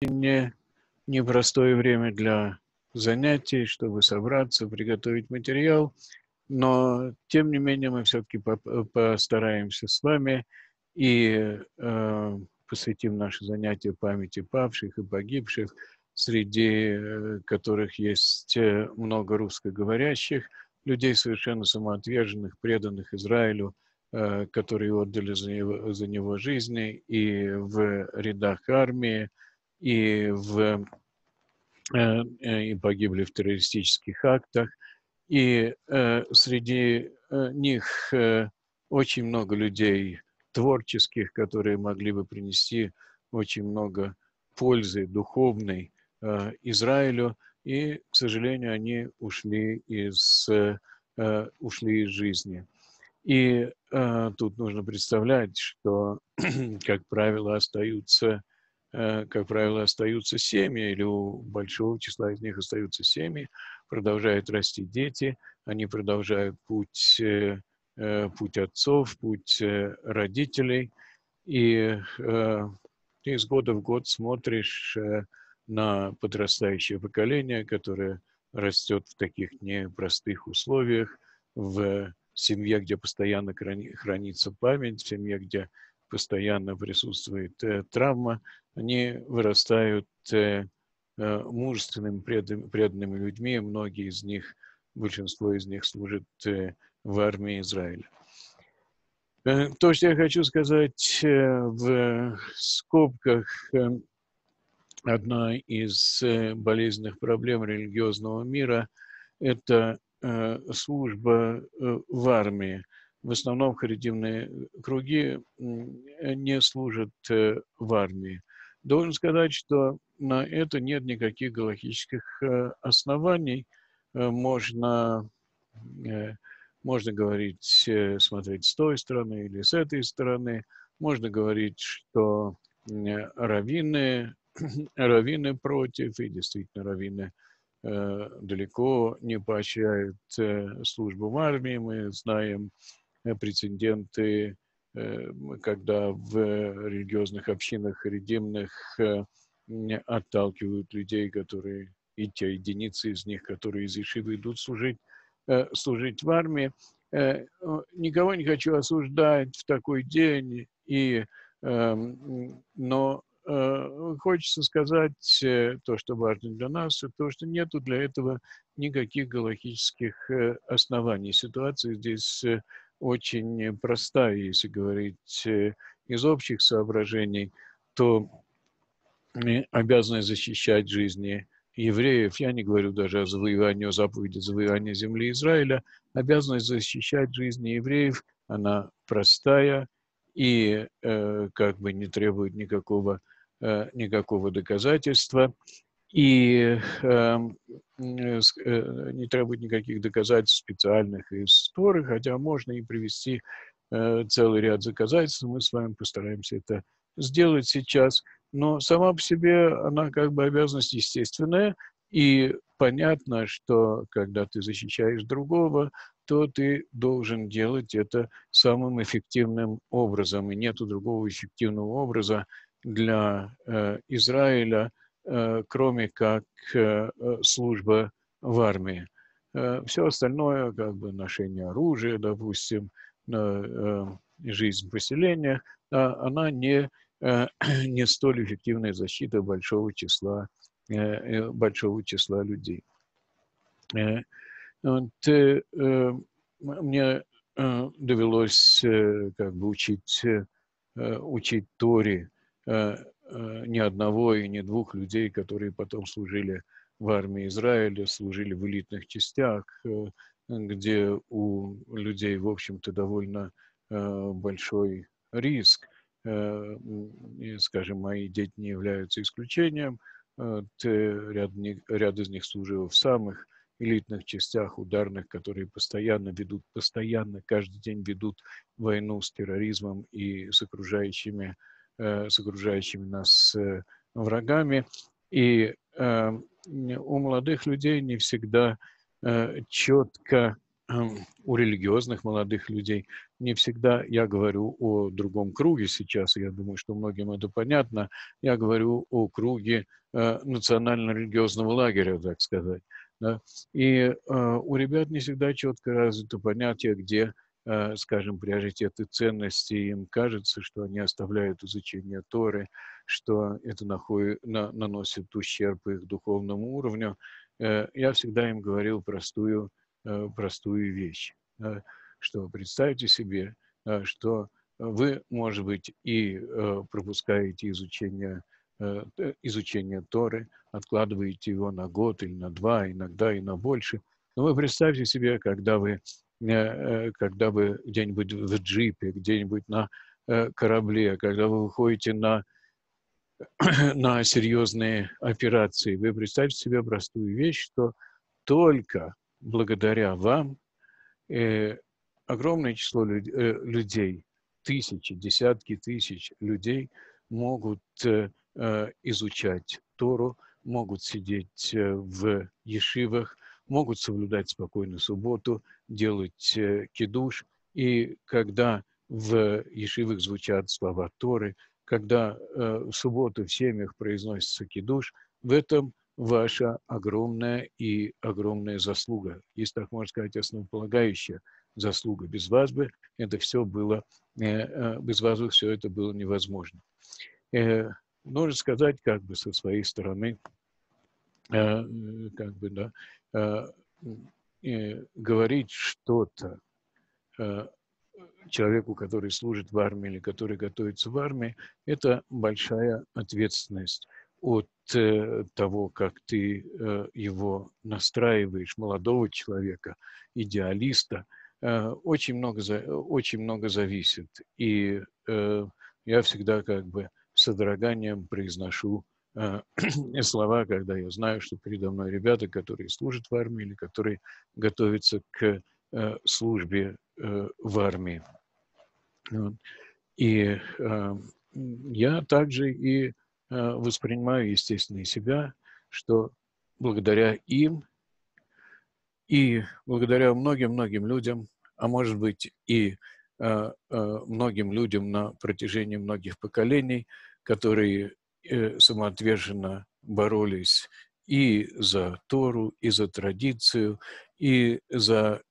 не, непростое время для занятий, чтобы собраться, приготовить материал, но тем не менее мы все-таки постараемся с вами и э, посвятим наши занятия памяти павших и погибших, среди э, которых есть э, много русскоговорящих, людей совершенно самоотверженных, преданных Израилю, э, которые отдали за него, за него жизни и в рядах армии, и, в, и погибли в террористических актах. И среди них очень много людей творческих, которые могли бы принести очень много пользы духовной э, Израилю, и, к сожалению, они ушли из, э, ушли из жизни. И э, тут нужно представлять, что, как правило, остаются, э, как правило, остаются семьи, или у большого числа из них остаются семьи, продолжают расти дети, они продолжают путь э, Э, путь отцов, путь э, родителей. И э, ты из года в год смотришь на подрастающее поколение, которое растет в таких непростых условиях, в семье, где постоянно хранится память, в семье, где постоянно присутствует травма, они вырастают мужественными, преданными людьми. Многие из них, большинство из них служат в армии Израиля. Э, то, что я хочу сказать э, в скобках, э, одна из болезненных проблем религиозного мира – это служба в армии. В основном харидимные круги не служат в армии. Должен сказать, что на это нет никаких галактических оснований. Можно можно говорить, э, смотреть с той стороны или с этой стороны. Можно говорить, что раввины, раввины против, и действительно раввины э, далеко не поощряют э, службу в армии. Мы знаем э, прецеденты, э, когда в религиозных общинах редимных э, отталкивают людей, которые и те единицы из них, которые из Ишивы идут служить Э, служить в армии. Э, никого не хочу осуждать в такой день, и, эм, но э, хочется сказать то, что важно для нас, то, что нету для этого никаких галактических оснований. Ситуация здесь очень простая, если говорить из общих соображений, то обязанность защищать жизни евреев, я не говорю даже о завоевании, о заповеди завоевания земли Израиля, обязанность защищать жизни евреев, она простая и э, как бы не требует никакого, э, никакого доказательства и эм, э, э, не требует никаких доказательств специальных из Торы, хотя можно и привести э, целый ряд доказательств, мы с вами постараемся это сделать сейчас – но сама по себе она как бы обязанность естественная, и понятно, что когда ты защищаешь другого, то ты должен делать это самым эффективным образом. И нет другого эффективного образа для э, Израиля, кроме как э, служба в армии. Э, все остальное, как бы ношение оружия, допустим, э, жизнь поселения, э, она не Э, не столь эффективная защита большого числа, э, э, большого числа людей. Вот, мне довелось как бы учить, учить Тори ни одного и ни двух людей, которые потом служили в армии Израиля, служили в элитных частях, где у людей, в общем-то, довольно большой риск. Э, скажем, мои дети не являются исключением. Ряд, ряд из них служил в самых элитных частях ударных, которые постоянно ведут, постоянно, каждый день ведут войну с терроризмом и с окружающими, э, с окружающими нас э, врагами. И у молодых людей не всегда четко у религиозных молодых людей. Не всегда я говорю о другом круге сейчас, я думаю, что многим это понятно. Я говорю о круге э, национально-религиозного лагеря, так сказать. Да? И э, у ребят не всегда четко развито понятие, где, э, скажем, приоритеты ценности. Им кажется, что они оставляют изучение Торы, что это находит, на, наносит ущерб их духовному уровню. Э, я всегда им говорил простую Э, простую вещь, что представьте себе, что вы, может быть, и э, пропускаете изучение, э, изучение Торы, откладываете его на год или на два, иногда и на больше. Но вы представьте себе, когда вы, когда вы где-нибудь в джипе, где-нибудь на корабле, когда вы выходите на, на серьезные операции, вы представьте себе простую вещь, что только благодаря вам э, огромное число люд, э, людей, тысячи, десятки тысяч людей могут э, э, изучать Тору, могут сидеть э, в ешивах, могут соблюдать спокойно субботу, делать э, кидуш. И когда в ешивах звучат слова Торы, когда э, в субботу в семьях произносится кидуш, в этом ваша огромная и огромная заслуга. Если так можно сказать, основополагающая заслуга. Без вас бы это все было, э, без вас бы все это было невозможно. Нужно сказать, как бы со своей стороны, как бы, да, говорить что-то человеку, который служит в армии или который готовится в армии, это большая ответственность от э, того, как ты э, его настраиваешь, молодого человека, идеалиста, э, очень много, очень много зависит. И я всегда как бы с содроганием произношу слова, когда я знаю, что передо мной ребята, которые служат в армии или которые готовятся к службе в армии. И я также и Э, воспринимаю, естественно, и себя, что благодаря им и благодаря многим-многим людям, а может быть и э, э, многим людям на протяжении многих поколений, которые самоотверженно боролись и за Тору, и за традицию, и за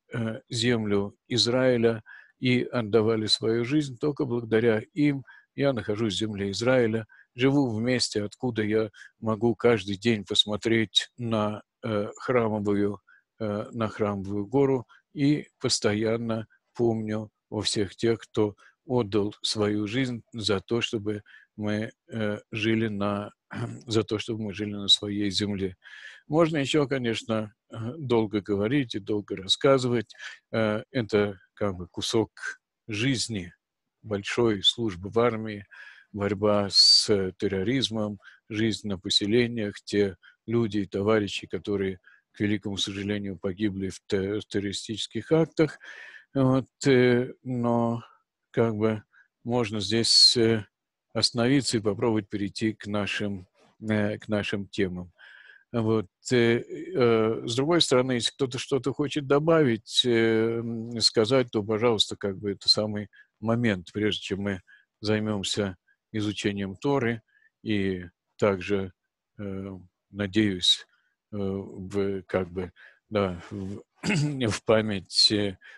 землю Израиля, и отдавали свою жизнь, только благодаря им. Я нахожусь в земле Израиля – живу в месте, откуда я могу каждый день посмотреть на э, храмовую, э, на храмовую гору и постоянно помню о всех тех, кто отдал свою жизнь за то, чтобы мы э, жили на, за то, чтобы мы жили на своей земле. Можно еще, конечно, э, долго говорить и долго рассказывать. Э, это как бы кусок жизни большой службы в армии, борьба с терроризмом, жизнь на поселениях, те люди и товарищи, которые, к великому сожалению, погибли в террористических актах. Вот, э, но как бы можно здесь э, остановиться и попробовать перейти к нашим, э, к нашим темам. Вот. С другой стороны, если кто-то что-то хочет добавить, сказать, то, пожалуйста, как бы это самый момент, прежде чем мы займемся изучением Торы и также, э, надеюсь, э, в, как бы, да, в, в память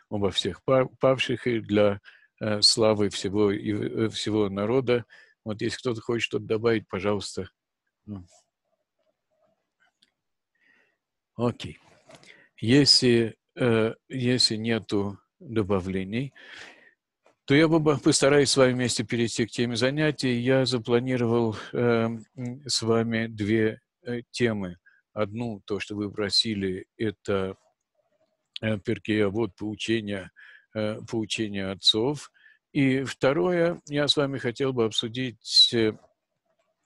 обо всех павших и для э, славы всего, и, э, всего народа. Вот если кто-то хочет что-то добавить, пожалуйста. Ну. Окей. Если, э, если нету добавлений, то я бы постараюсь с вами вместе перейти к теме занятий. Я запланировал э, с вами две э, темы. Одну, то, что вы просили, это э, Перкея, вот поучение, э, поучение отцов. И второе, я с вами хотел бы обсудить э,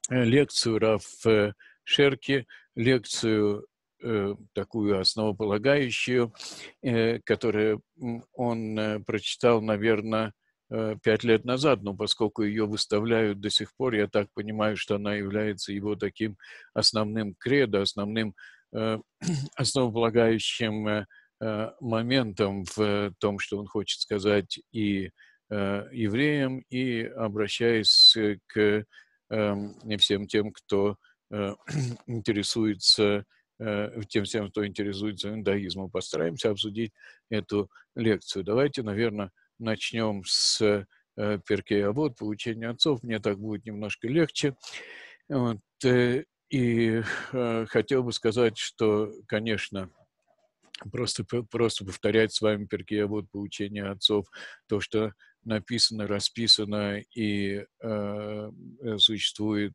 лекцию Раф э, Шерки, лекцию э, такую основополагающую, которую он прочитал, наверное, пять лет назад, но поскольку ее выставляют до сих пор, я так понимаю, что она является его таким основным кредо, основным основополагающим моментом в том, что он хочет сказать и евреям, и обращаясь к всем тем, кто интересуется тем всем, кто интересуется иудаизмом. Постараемся обсудить эту лекцию. Давайте, наверное, начнем с Перкея Авод, получения отцов. Мне так будет немножко легче. Вот. Э, и э, хотел бы сказать, что, конечно, просто, просто повторять с вами Перкея Авод, получения отцов, то, что написано, расписано и э, существует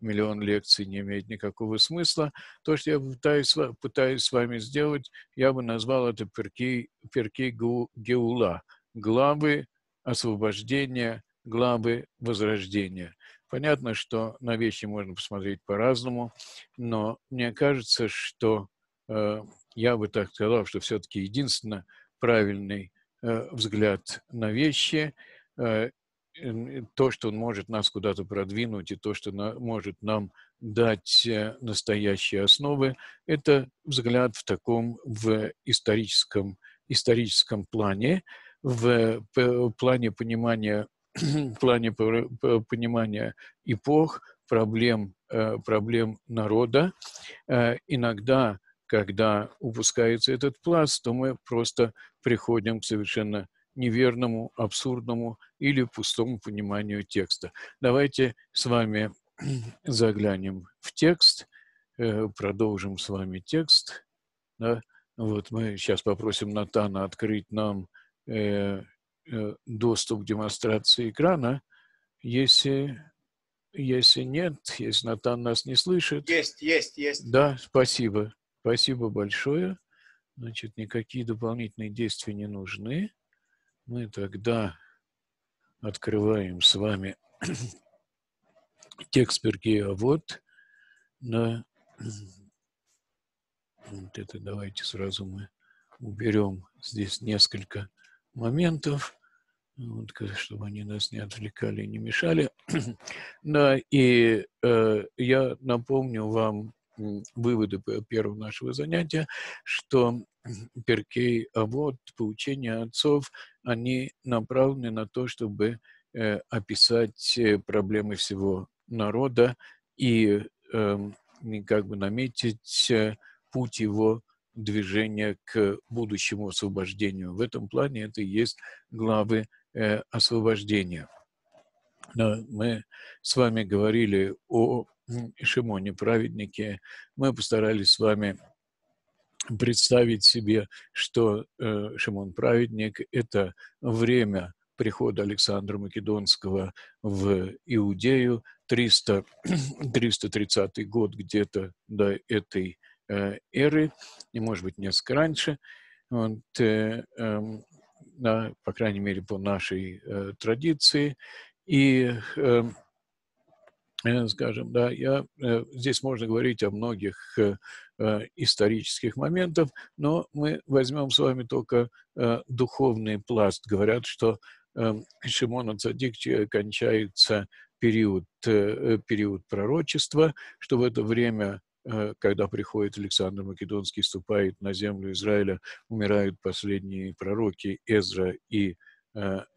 миллион лекций, не имеет никакого смысла. То, что я пытаюсь, пытаюсь с вами сделать, я бы назвал это перки, перки Геула, главы освобождения, главы возрождения. Понятно, что на вещи можно посмотреть по-разному, но мне кажется, что э, я бы так сказал, что все-таки единственно правильный э, взгляд на вещи, э, то, что он может нас куда-то продвинуть, и то, что на, может нам дать э, настоящие основы, это взгляд в таком в историческом, историческом плане, в, плане понимания, плане понимания эпох, проблем, э, проблем народа. Э, иногда, когда упускается этот пласт, то мы просто приходим к совершенно неверному, абсурдному или пустому пониманию текста. Давайте с вами заглянем в текст, э, продолжим с вами текст. Да? Вот мы сейчас попросим Натана открыть нам Э, э, доступ к демонстрации экрана. Если, если нет, если Натан нас не слышит. Есть, есть, есть. Да, спасибо. Спасибо большое. Значит, никакие дополнительные действия не нужны. Мы тогда открываем с вами текст Пергея вот на вот это давайте сразу мы уберем здесь несколько моментов, вот, чтобы они нас не отвлекали и не мешали. да, и э, я напомню вам выводы первого нашего занятия, что Перкей а вот поучения отцов, они направлены на то, чтобы э, описать э, проблемы всего народа и э, как бы наметить э, путь его движение к будущему освобождению. В этом плане это и есть главы э, освобождения. Мы с вами говорили о Шимоне праведнике. Мы постарались с вами представить себе, что э, Шимон праведник – это время прихода Александра Македонского в Иудею, 300, 330 год где-то до этой Э, эры, и, может быть, несколько раньше. Вот, э, эм, на, по крайней мере, по нашей э, традиции. И, эм, скажем, да, я, здесь можно говорить о многих исторических моментах, но мы возьмем с вами только духовный пласт. Говорят, что Шимона Цадик кончается период, период пророчества, что в это время Э, когда приходит Александр Македонский, ступает на землю Израиля, умирают последние пророки Эзра и э,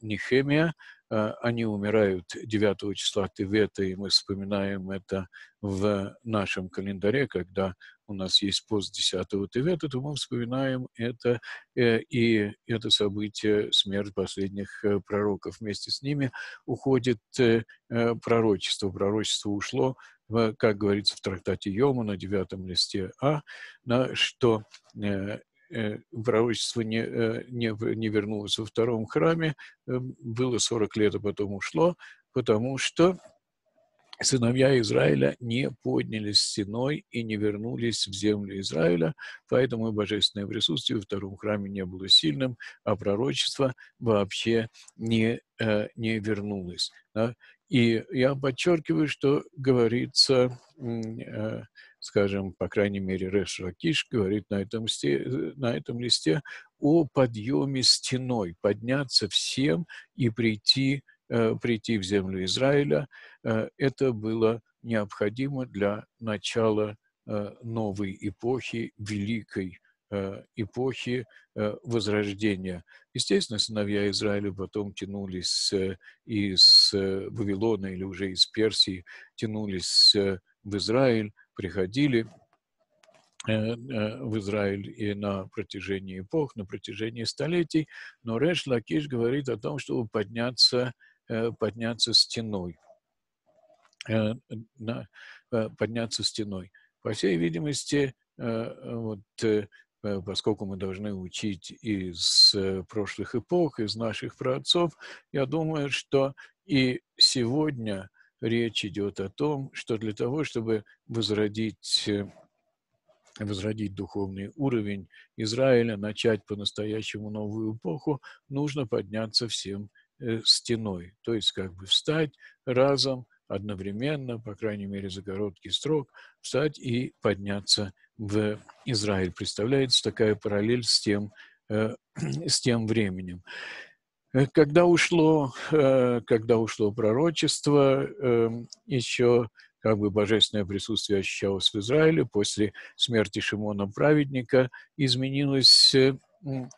Нехемия. Э, они умирают 9 числа Тевета, и мы вспоминаем это в нашем календаре, когда у нас есть пост 10 Тевета, то мы вспоминаем это и это событие, смерть последних пророков. Вместе с ними уходит пророчество. Пророчество ушло как говорится в трактате Йома на девятом листе А, что э, э, пророчество не, э, не, не вернулось во втором храме, было 40 лет, а потом ушло, потому что сыновья Израиля не поднялись стеной и не вернулись в землю Израиля, поэтому божественное присутствие во втором храме не было сильным, а пророчество вообще не, не вернулось. И я подчеркиваю, что говорится, э, скажем, по крайней мере, Реш Ракиш говорит на этом, листе, на этом листе о подъеме стеной, подняться всем и прийти, э, прийти в землю Израиля. Э, это было необходимо для начала новой эпохи, великой эпохи Возрождения. Естественно, сыновья Израиля потом тянулись из Вавилона или уже из Персии, тянулись в Израиль, приходили в Израиль и на протяжении эпох, на протяжении столетий, но Реш Лакиш говорит о том, чтобы подняться, подняться стеной. Подняться стеной. По всей видимости, вот Э, поскольку мы должны учить из э, прошлых эпох, из наших праотцов, я думаю, что и сегодня речь идет о том, что для того, чтобы возродить э, возродить духовный уровень Израиля, начать по-настоящему новую эпоху, нужно подняться всем стеной. То есть как бы встать разом, одновременно, по крайней мере за короткий срок, встать и подняться в Израиль. Представляется такая параллель с тем, э, с тем временем. Э, когда ушло, э, когда ушло пророчество, эм, еще как бы божественное присутствие ощущалось в Израиле после смерти Шимона Праведника, изменилось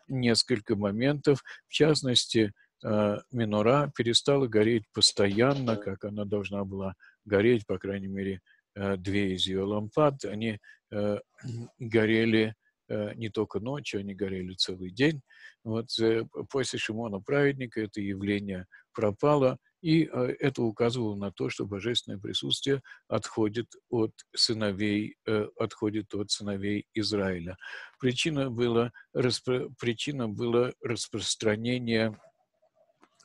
несколько моментов, в частности, минора перестала гореть постоянно, как она должна была гореть, по крайней мере, две из ее лампад, они Э, горели э, не только ночью, они горели целый день. Вот э, после Шимона Праведника это явление пропало, и это указывало на то, что божественное присутствие отходит от сыновей, отходит от сыновей Израиля. Причина была, распро, причина была распространение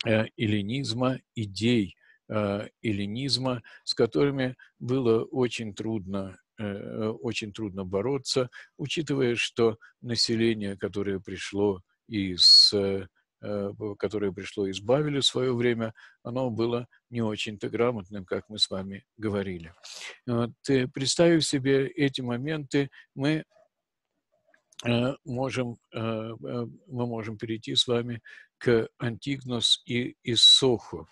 эллинизма, идей эллинизма, с которыми было очень трудно Э, очень трудно бороться, учитывая, что население, которое пришло из э, которое пришло из Бавеля в свое время, оно было не очень-то грамотным, как мы с вами говорили. Вот, э, представив себе эти моменты, мы можем, мы можем перейти с вами к Антигнос и Иссоху.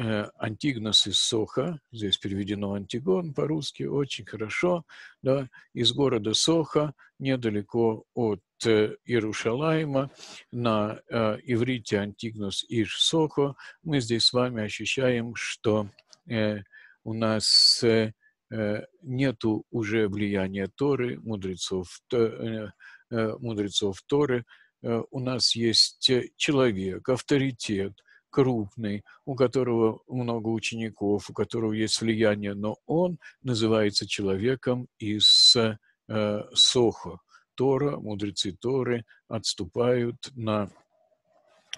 Э, Антигнос из Соха, здесь переведено Антигон по-русски, очень хорошо, да, из города Соха, недалеко от э, Иерушалайма, на э, иврите Антигнос Иш Сохо, мы здесь с вами ощущаем, что э, у нас э, э нету уже влияния Торы, мудрецов, э, мудрецов Торы, у нас есть человек, авторитет, крупный, у которого много учеников, у которого есть влияние, но он называется человеком из э, Сохо. Тора, мудрецы Торы отступают на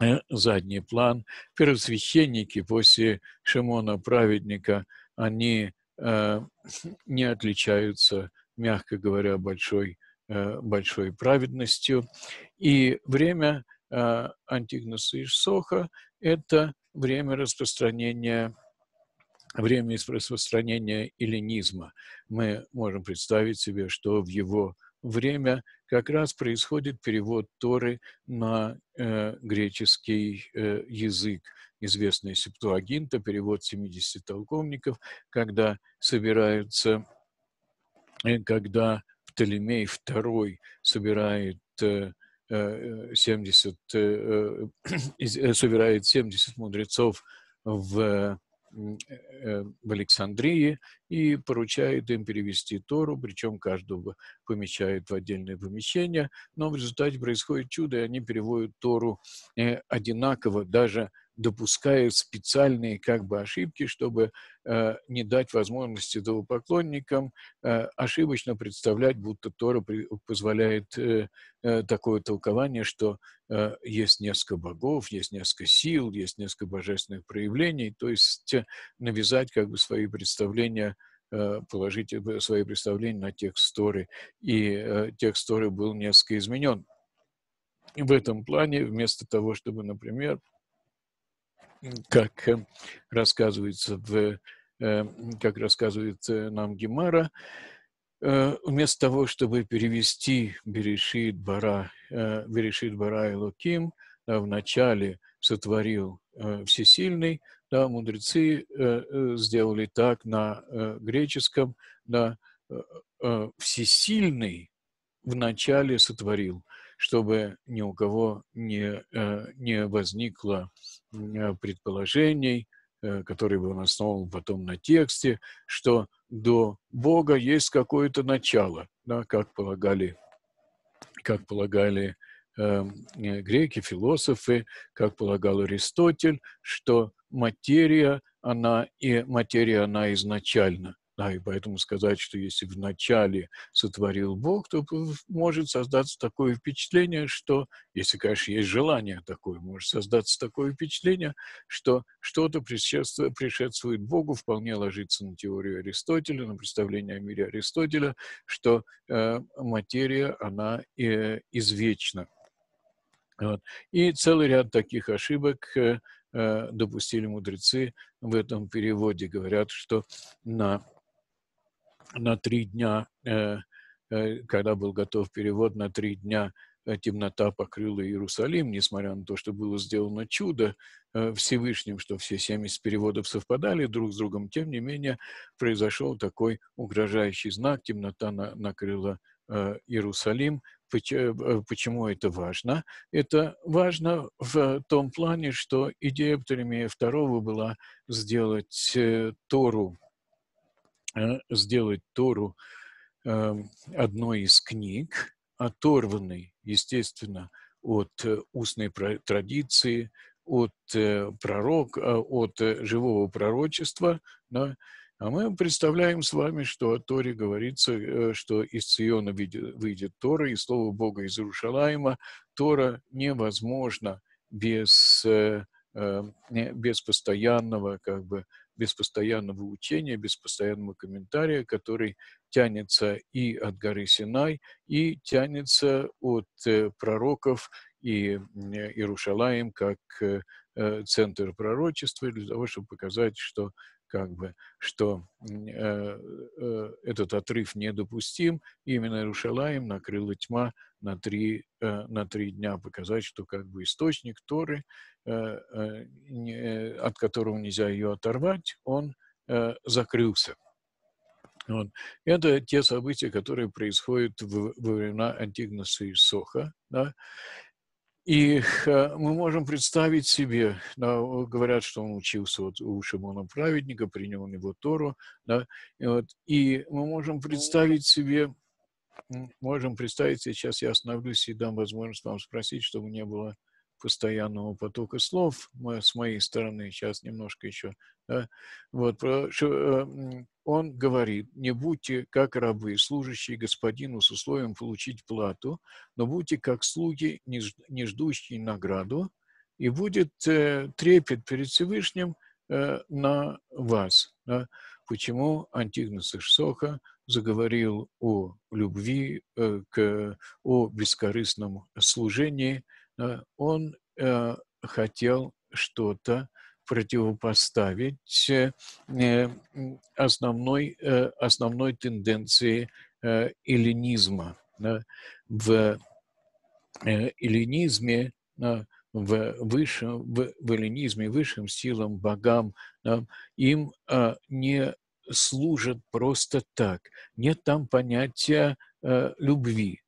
э, задний план. Первосвященники после Шимона Праведника, они э, не отличаются, мягко говоря, большой, э, большой праведностью. И время э, Антигнуса и это время распространения время распространения эллинизма. Мы можем представить себе, что в его время как раз происходит перевод Торы на э, греческий э, язык. Известный Септуагинта, перевод 70 толковников, когда собираются, э, когда Птолемей II собирает э, 70, э, э, собирает 70 мудрецов в, э, в Александрии и поручает им перевести Тору, причем каждого помещает в отдельное помещение, но в результате происходит чудо, и они переводят Тору одинаково, даже допуская специальные как бы ошибки, чтобы э, не дать возможности идолопоклонникам э, ошибочно представлять, будто Тора при, позволяет э, э, такое толкование, что э, есть несколько богов, есть несколько сил, есть несколько божественных проявлений, то есть э, навязать как бы свои представления э, положить свои представления на текст Торы, и э, текст Торы был несколько изменен. И в этом плане, вместо того, чтобы, например, как э, рассказывается в, э, как рассказывает э, нам Гемара, вместо того, чтобы перевести Берешит Бара, Берешит Бара Элоким, да, вначале сотворил Всесильный, да, мудрецы сделали так на греческом, да, всесильный вначале сотворил, чтобы ни у кого не, не возникло предположений, которые бы он основал потом на тексте, что до Бога есть какое-то начало, да, как полагали, как полагали э, греки, философы, как полагал Аристотель, что материя, она и материя, она изначально. Да, и поэтому сказать, что если в начале сотворил Бог, то может создаться такое впечатление, что, если, конечно, есть желание такое, может создаться такое впечатление, что что-то предшествует, Богу, вполне ложится на теорию Аристотеля, на представление о мире Аристотеля, что э, материя, она э, извечна. Вот. И целый ряд таких ошибок э, э допустили мудрецы в этом переводе. Говорят, что на на три дня, э, э, когда был готов перевод, на три дня э, темнота покрыла Иерусалим, несмотря на то, что было сделано чудо Всевышним, что все 70 переводов совпадали друг с другом, тем не менее произошел такой угрожающий знак, темнота на, накрыла Иерусалим. Почему это важно? Это важно в том плане, что идея Птолемея II была сделать Тору сделать Тору эм, одной из книг, оторванной, естественно, от э, устной традиции, от э, пророк, от живого пророчества, да, а мы представляем с вами, что о Торе говорится, что из Циона выйдет Тора, и Слово Бога из Иерушалаема. Тора невозможно без, без постоянного как бы, без постоянного учения, без постоянного комментария, который тянется и от горы Синай, и тянется от э, пророков и Иерушалаем как э, э, центр пророчества для того, чтобы показать, что как бы, что э, э, этот отрыв недопустим. Именно Иерушалаем накрыла тьма на три, э, на три дня, показать, что как бы источник Торы, э, э, не, от которого нельзя ее оторвать, он э, закрылся. Вот. Это те события, которые происходят в, во времена Антигнаса и Соха. Да? И э, мы можем представить себе, да, говорят, что он учился вот у Шимона Праведника, принял у него Тору, да, и, вот, и мы можем представить себе, можем представить, сейчас я остановлюсь и дам возможность вам спросить, чтобы не было постоянного потока слов с моей стороны, сейчас немножко еще, да, вот, э, он говорит, не будьте как рабы, служащие господину с условием получить плату, но будьте как слуги, не ждущие награду, и будет э, трепет перед Всевышним э, на вас. Да? Почему Антигнус Ишсоха заговорил о любви, к, о бескорыстном служении? Он э, хотел что-то противопоставить э, основной, э, основной тенденции э, эллинизма. В эллинизме, в, высшем, в, в эллинизме, высшим силам, богам, им не служат просто так. Нет там понятия любви.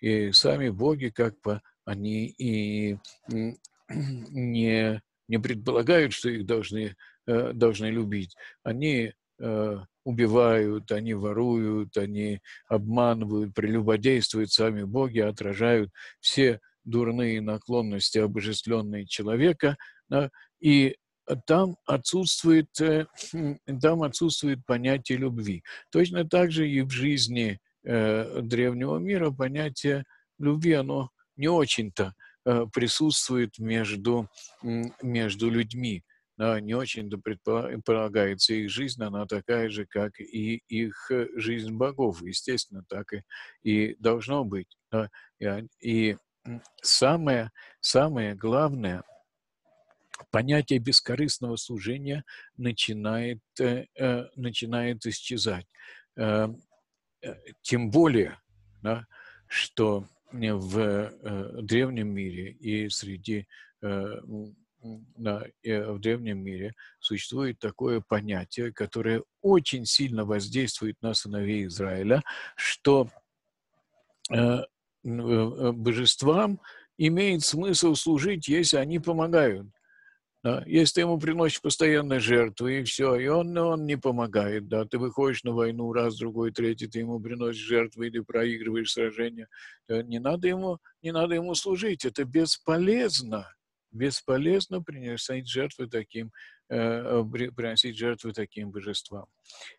И сами боги, как бы, они и не не предполагают, что их должны, э, должны любить. Они э, убивают, они воруют, они обманывают, прелюбодействуют сами боги, отражают все дурные наклонности, обожествленные человека, да, и там отсутствует, э, там отсутствует понятие любви. Точно так же и в жизни древнего мира понятие любви, оно не очень-то Э, присутствует между, между людьми. Да, не очень-то предполагается их жизнь, она такая же, как и их э, жизнь богов. Естественно, так и, и должно быть. Да. И, и самое, самое главное, понятие бескорыстного служения начинает, э, начинает исчезать. Тем более, да, что в э, древнем мире и среди э, на, в древнем мире существует такое понятие, которое очень сильно воздействует на сыновей Израиля, что божествам имеет смысл служить, если они помогают. Да? Если ты ему приносишь постоянно жертвы, и все, и он, он не помогает. Да? Ты выходишь на войну раз, другой, третий, ты ему приносишь жертвы или проигрываешь сражение. Да? Не, надо ему, не надо ему служить, это бесполезно. Бесполезно приносить жертвы таким, э, приносить жертвы таким божествам.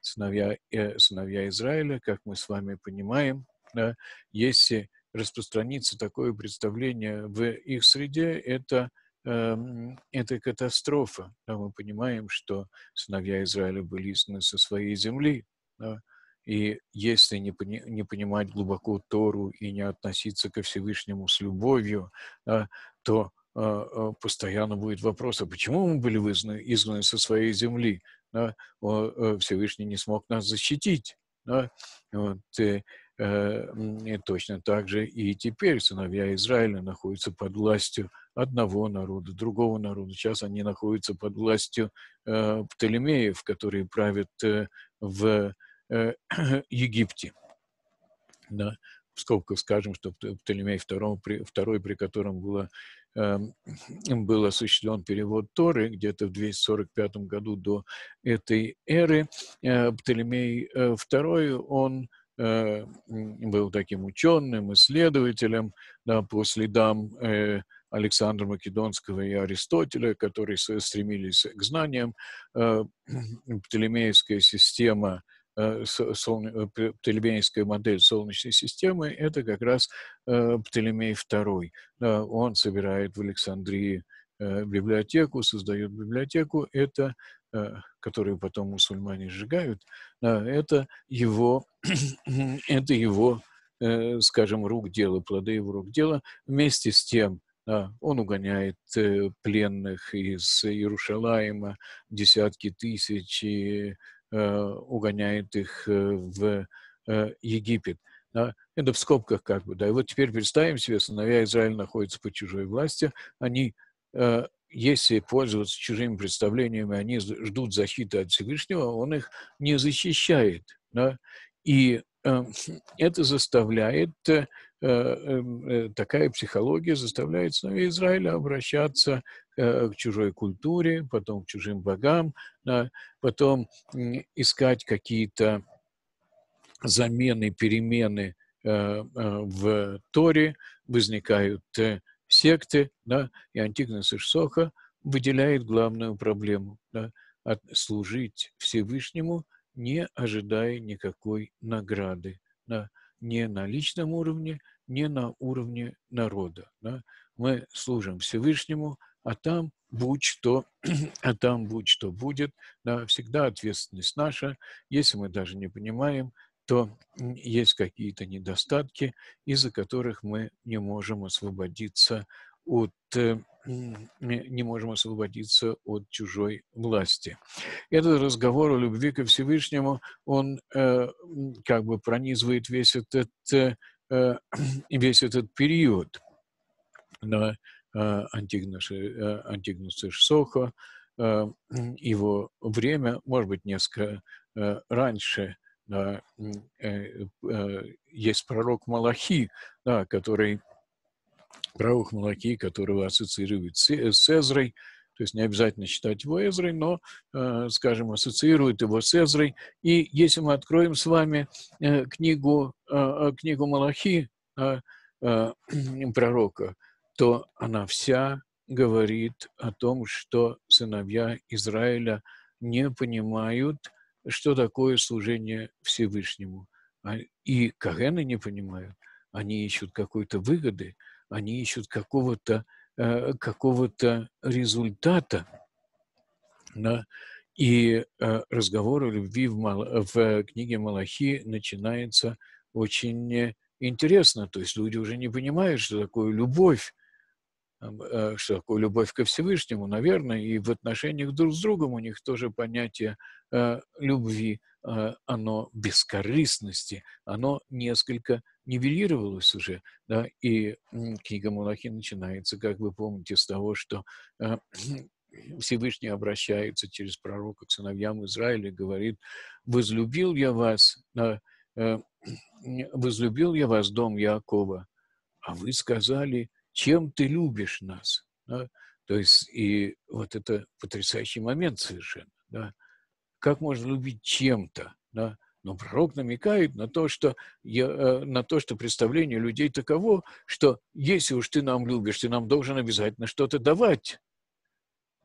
Сыновья, э, сыновья Израиля, как мы с вами понимаем, да, если распространится такое представление в их среде, это это катастрофа. Да, мы понимаем, что сыновья Израиля были изгнаны со своей земли. Да, и если не, пони, не понимать глубоко Тору и не относиться ко Всевышнему с любовью, да, то э, постоянно будет вопрос, а почему мы были изгнаны, изгнаны со своей земли? Да? Э, Всевышний не смог нас защитить. Да? Вот, э, и точно так же и теперь сыновья Израиля находятся под властью одного народа, другого народа. Сейчас они находятся под властью э, Птолемеев, которые правят э, в э, Египте. Да. В скобках скажем, что Птолемей II, при, второй, при котором было, э, был осуществлен перевод Торы, где-то в 245 году до этой эры, э, Птолемей II, э, он Э, был таким ученым, исследователем да, по следам э, Александра Македонского и Аристотеля, которые стремились к знаниям. Э, Птолемейская система, Птолемейская модель Солнечной системы – это как раз Птолемей II. Он собирает в Александрии библиотеку, создает библиотеку. Это Э, которую потом мусульмане сжигают, это его, это его, э, скажем, рук дело, плоды его рук дела. Вместе с тем он угоняет э, пленных из Иерушалаема, десятки тысяч, и угоняет их в Египет. Это в скобках как бы, да. И вот теперь представим себе, сыновья Израиля находятся под чужой властью, они если пользоваться чужими представлениями, они ждут защиты от Всевышнего, он их не защищает. Да? И э, это заставляет, э, э, такая психология заставляет сыновей Израиля обращаться э, к чужой культуре, потом к чужим богам, потом э, искать какие-то замены, перемены э, э, в Торе, возникают э, секты, да, и Антигнес Ишсоха выделяет главную проблему, да, служить Всевышнему, не ожидая никакой награды, да, не на личном уровне, не на уровне народа. Да. Мы служим Всевышнему, а там будь что, а там будь что будет, да, всегда ответственность наша. Если мы даже не понимаем, то есть какие-то недостатки, из-за которых мы не можем освободиться от э, не можем освободиться от чужой власти. Этот разговор о любви ко Всевышнему, он э, как бы пронизывает весь этот, э, весь этот период. Да, э, Антигнус, э, Антигнус э, его время, может быть, несколько э, раньше – да, э, э, есть пророк Малахи, да, который пророк Малахи, которого ассоциирует с, Эзрой, то есть не обязательно считать его Эзрой, но, э, скажем, ассоциирует его с Эзрой. И если мы откроем с вами книгу, книгу Малахи пророка, то она вся говорит о том, что сыновья Израиля не понимают что такое служение Всевышнему. А, и Кагэны не понимают. Они ищут какой-то выгоды, они ищут какого-то э, какого-то результата. Да? И э, разговор о любви в, Мал... в книге Малахи начинается очень интересно. То есть люди уже не понимают, что такое любовь. Э, что такое любовь ко Всевышнему, наверное, и в отношениях друг с другом у них тоже понятие любви оно бескорыстности, оно несколько нивелировалось уже, да, и книга Мулахи начинается, как вы помните, с того, что э, Всевышний обращается через пророка к сыновьям Израиля и говорит, «Возлюбил я вас, э, возлюбил я вас, дом Якова, а вы сказали, чем ты любишь нас?» да? То есть, и вот это потрясающий момент совершенно, да? Как можно любить чем-то, да? Но пророк намекает на то, что, я, э, на то, что представление людей таково, что если уж ты нам любишь, ты нам должен обязательно что-то давать.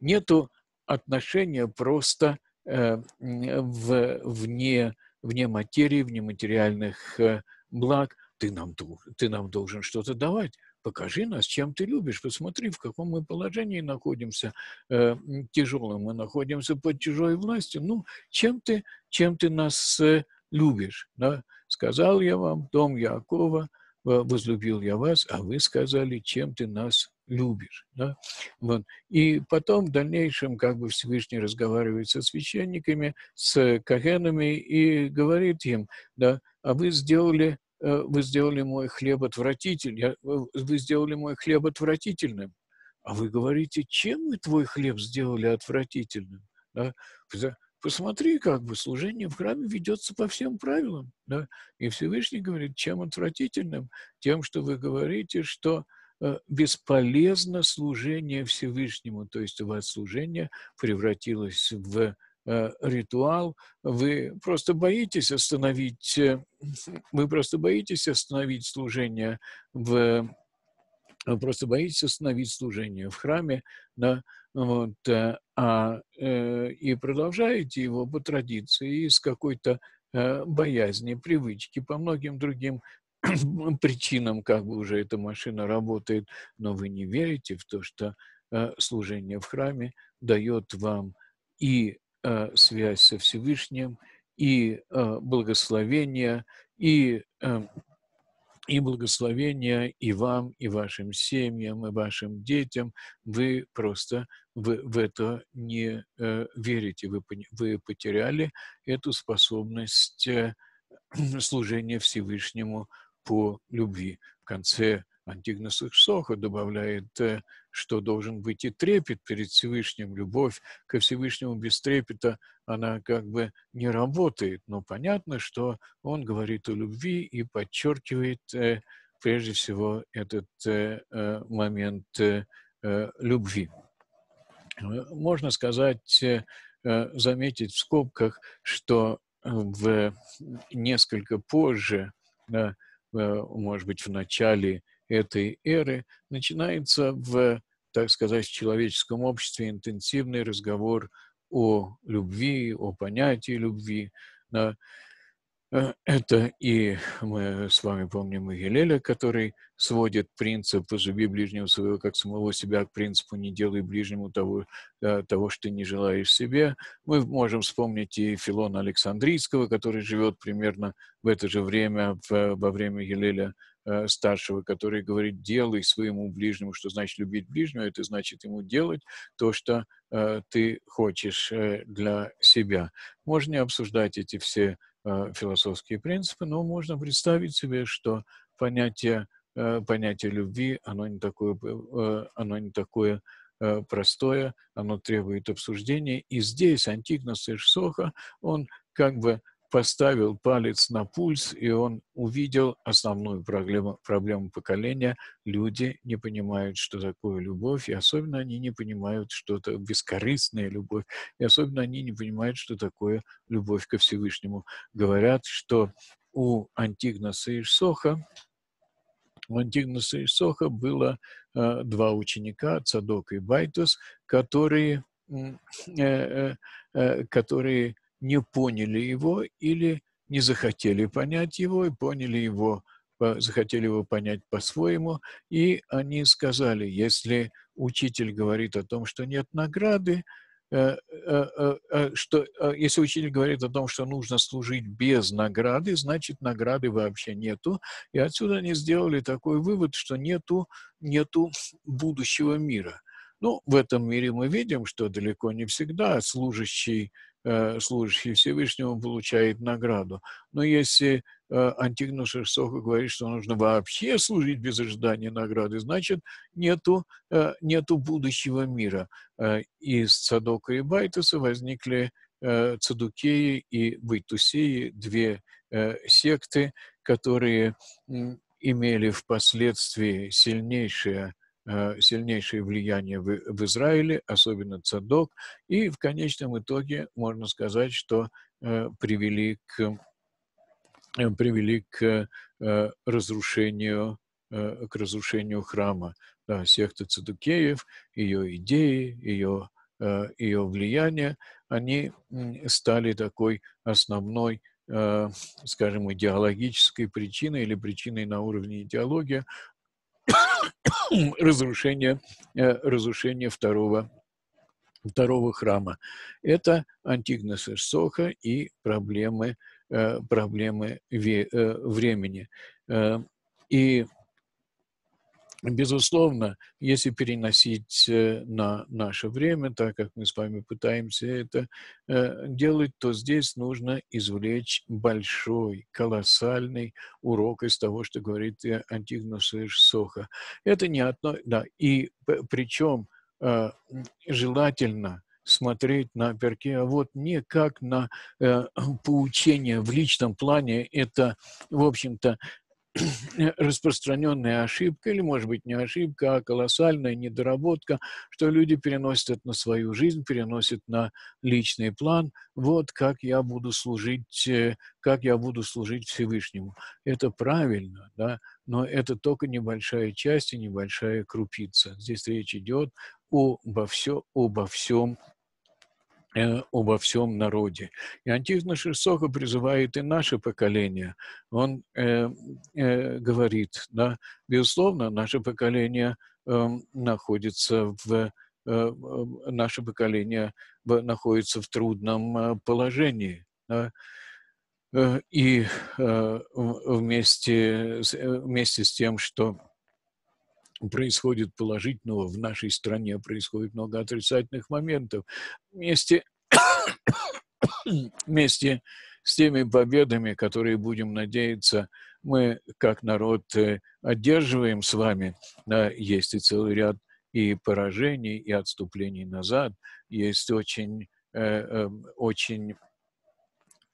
Нету отношения просто э, в, вне, вне материи, вне материальных э, благ. Ты нам, ты нам должен что-то давать покажи нас, чем ты любишь, посмотри, в каком мы положении находимся э, тяжелым, мы находимся под чужой властью, ну, чем ты, чем ты нас э, любишь, да? Сказал я вам, дом Якова, возлюбил я вас, а вы сказали, чем ты нас любишь. Да? Вот. И потом в дальнейшем как бы Всевышний разговаривает со священниками, с кагенами и говорит им, да, а вы сделали вы сделали мой хлеб отвратительным, э, вы сделали мой хлеб отвратительным. А вы говорите, чем мы твой хлеб сделали отвратительным? Да? Посмотри, как бы служение в храме ведется по всем правилам. Да? И Всевышний говорит, чем отвратительным? Тем, что вы говорите, что э, бесполезно служение Всевышнему, то есть у вас служение превратилось в Э, ритуал, вы просто боитесь остановить, э, вы просто боитесь остановить служение в вы просто боитесь остановить служение в храме, да, вот, э, а, и продолжаете его по традиции из какой-то боязни, привычки, по многим другим причинам, как бы уже эта машина работает, но вы не верите в то, что служение в храме дает вам и Э, связь со Всевышним, и э, благословение, и, э, и благословение и вам, и вашим семьям, и вашим детям. Вы просто в, в это не верите, вы, вы потеряли эту способность служения Всевышнему по любви. В конце Антигнос Ишсоха добавляет, э, что должен быть и трепет перед Всевышним, любовь ко Всевышнему без трепета, она как бы не работает. Но понятно, что он говорит о любви и подчеркивает э, прежде всего этот э, момент любви. Можно сказать, заметить в скобках, что в несколько позже, может быть, в начале этой эры начинается в, так сказать, человеческом обществе интенсивный разговор о любви, о понятии любви. Да. Э, это и мы с вами помним и Гелеля, который сводит принцип «возлюби ближнего своего, как самого себя» к принципу «не делай ближнему того, э, того, что ты не желаешь себе». Мы можем вспомнить и Филона Александрийского, который живет примерно в это же время, в, во время Гелеля Э, старшего, который говорит, делай своему ближнему, что значит любить ближнего, это значит ему делать то, что э, ты хочешь э, для себя. Можно не обсуждать эти все философские принципы, но можно представить себе, что понятие, понятие любви, оно не такое, оно не такое простое, оно требует обсуждения. И здесь Антигнос Ишсоха, он как бы поставил палец на пульс, и он увидел основную проблему, проблему поколения. Люди не понимают, что такое любовь, и особенно они не понимают, что это бескорыстная любовь, и особенно они не понимают, что такое любовь ко Всевышнему. Говорят, что у Антигноса Иш Сохо у Антигноса Иш Сохо было э, два ученика, Цадок и Байтус, которые, э, э, э, которые не поняли его или не захотели понять его и поняли его, захотели его понять по-своему, и они сказали, если учитель говорит о том, что нет награды, э, э, э, что если учитель говорит о том, что нужно служить без награды, значит награды вообще нету. И отсюда они сделали такой вывод, что нету, нету будущего мира. Ну, в этом мире мы видим, что далеко не всегда служащий э, служащий Всевышнему получает награду. Но если э, Антигнус Шерсоха говорит, что нужно вообще служить без ожидания награды, значит, нету, э, нету будущего мира. Из Цадока и Байтуса возникли Цадукеи и Байтусеи, две секты, которые имели впоследствии сильнейшее сильнейшее влияние в, в Израиле, особенно Цадок, и в конечном итоге можно сказать, что э, привели к, э, привели к э, разрушению э, к разрушению храма. Да, секта Цадукеев, ее идеи, ее, э, ее влияние, они стали такой основной э, скажем, идеологической причиной или причиной на уровне идеологии разрушения, э, разрушения второго, второго храма. Это Антигнос Соха и проблемы, э, проблемы э, времени. И Безусловно, если переносить э, на наше время, так как мы с вами пытаемся это э, делать, то здесь нужно извлечь большой, колоссальный урок из того, что говорит э, Антигнус Соха. Это не одно, да, и причем желательно смотреть на перке, а вот не как на э, поучение в личном плане, это, в общем-то, распространенная ошибка, или, может быть, не ошибка, а колоссальная недоработка, что люди переносят это на свою жизнь, переносят на личный план. Вот как я буду служить, э, как я буду служить Всевышнему. Это правильно, да, но это только небольшая часть и небольшая крупица. Здесь речь идет обо, все, обо всем обо всем народе. И Антихна Шерсоха призывает и наше поколение. Он э, э, говорит, да, безусловно, наше поколение э, находится в э, наше поколение находится в трудном э, положении. Да? Э, и вместе, вместе с тем, что происходит положительного, в нашей стране происходит много отрицательных моментов. Вместе, вместе с теми победами, которые, будем надеяться, мы как народ э, одерживаем с вами, да, есть и целый ряд и поражений, и отступлений назад, есть очень, э, э, очень,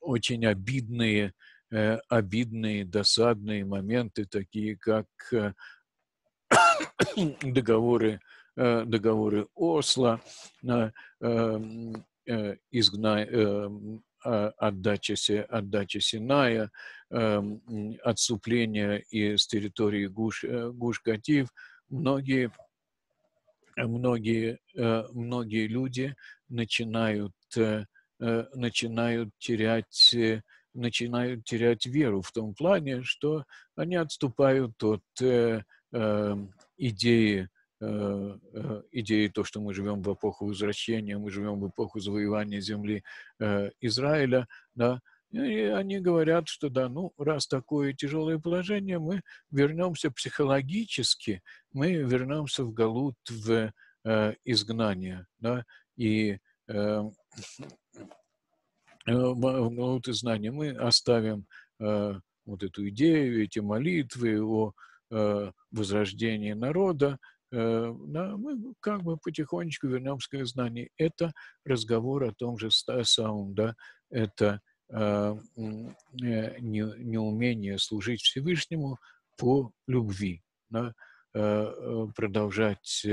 очень обидные, э, обидные, досадные моменты, такие как договоры, э, договоры Осло, э, эм, э, изгна... А, отдача, отдача Синая, эм, отступление из территории Гуш, Гуш-Катив. Многие, многие, многие люди начинают, начинают терять начинают терять веру в том плане, что они отступают от Эм, идеи, э, э, идеи то, что мы живем в эпоху возвращения, мы живем в эпоху завоевания земли э, Израиля, да, и они говорят, что да, ну, раз такое тяжелое положение, мы вернемся психологически, мы вернемся в Галут, в э, изгнание, да, и э, Галут изгнание мы оставим э, вот эту идею, эти молитвы о Э, возрождения народа, э, мы как бы потихонечку вернемся к знанию. Это разговор о том же самом, да, это э, неумение служить Всевышнему по любви, да, продолжать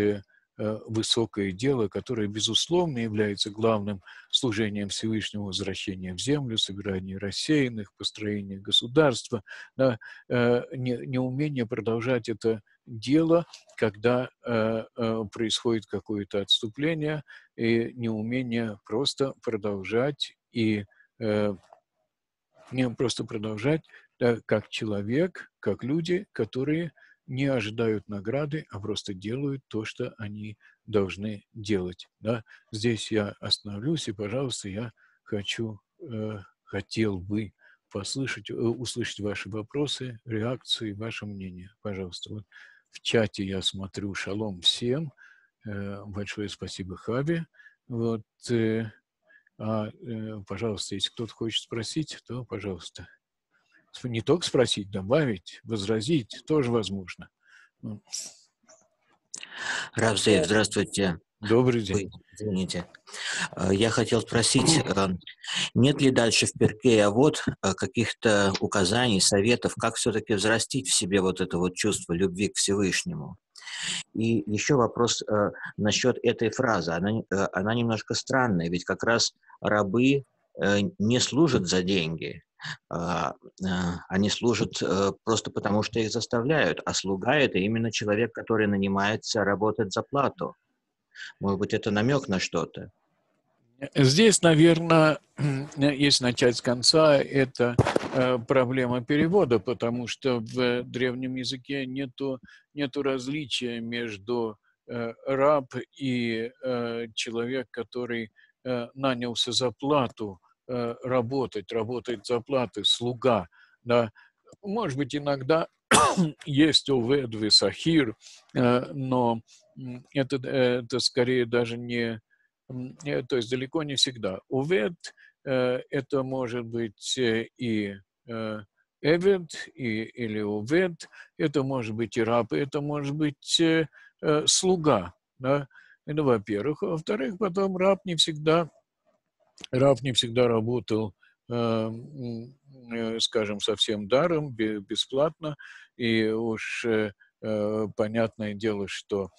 высокое дело, которое, безусловно, является главным служением Всевышнего возвращения в землю, собирание рассеянных, построение государства, да, э, неумение продолжать это дело, когда э, происходит какое-то отступление, и неумение просто продолжать и не просто продолжать, да, как человек, как люди, которые не ожидают награды, а просто делают то, что они должны делать. Да? Здесь я остановлюсь, и, пожалуйста, я хочу, э, хотел бы послышать, э, услышать ваши вопросы, реакции, ваше мнение. Пожалуйста, вот в чате я смотрю «Шалом всем», э, большое спасибо Хаби. Вот, э, А, э, пожалуйста, если кто-то хочет спросить, то пожалуйста. Не только спросить, добавить, возразить тоже возможно. Ну. Равзеев, здравствуйте. Добрый день. Ой, извините. Э, я хотел спросить, э, нет ли дальше в Перке а вот каких-то указаний, советов, как все-таки взрастить в себе вот это вот чувство любви к Всевышнему? И еще вопрос э, насчет этой фразы. Она, э, она немножко странная, ведь как раз рабы э, не служат за деньги. Э, э, они служат э, просто потому, что их заставляют. А слуга – это именно человек, который нанимается работать за плату. Может быть, это намек на что-то? Здесь, наверное, если начать с конца, это э, проблема перевода, потому что в древнем языке нету, нету различия между э, раб и человек, который нанялся за плату работать, работает за платы, слуга. Да. Может быть, иногда есть увед, сахир, но это, это скорее даже не Э, то есть далеко не всегда. Увед э, это может быть э, и эвед, и, или увед, это может быть и раб, это может быть слуга. Да? Это во-первых. Во-вторых, потом раб не всегда, раб не всегда работал скажем, совсем даром, бесплатно, и уж понятное дело, что,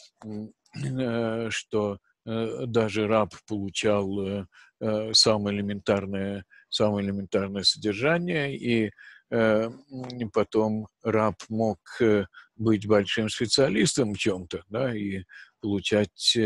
что Э, даже раб получал э, э, самое элементарное, самое элементарное содержание, и потом раб мог быть большим специалистом в чем-то, да, и получать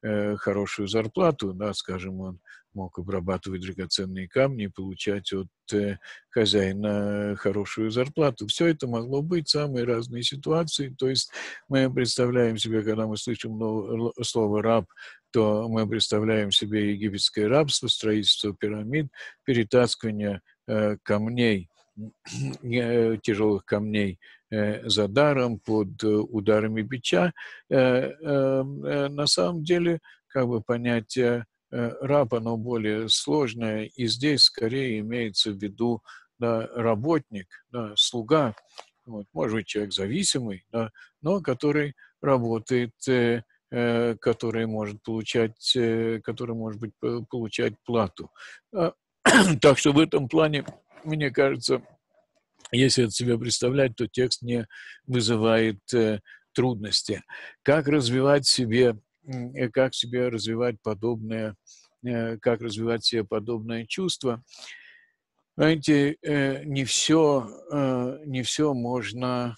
хорошую зарплату, да, скажем, он мог обрабатывать драгоценные камни и получать от э, хозяина хорошую зарплату. Все это могло быть, самые разные ситуации. То есть мы представляем себе, когда мы слышим слово «раб», то мы представляем себе египетское рабство, строительство пирамид, перетаскивание э, камней, э, тяжелых камней за даром, под ударами бича. На самом деле, как бы понятие Э, раб, оно более сложное, и здесь скорее имеется в виду да, работник, да, слуга, вот, может быть, человек зависимый, да, но который работает, э, э, который может получать, э, который может быть получать плату. А, так что в этом плане, мне кажется, если это себе представлять, то текст не вызывает э, трудности. Как развивать себе как себе развивать подобное, э, как развивать себе подобное чувство. Знаете, э, не все, э, не все можно,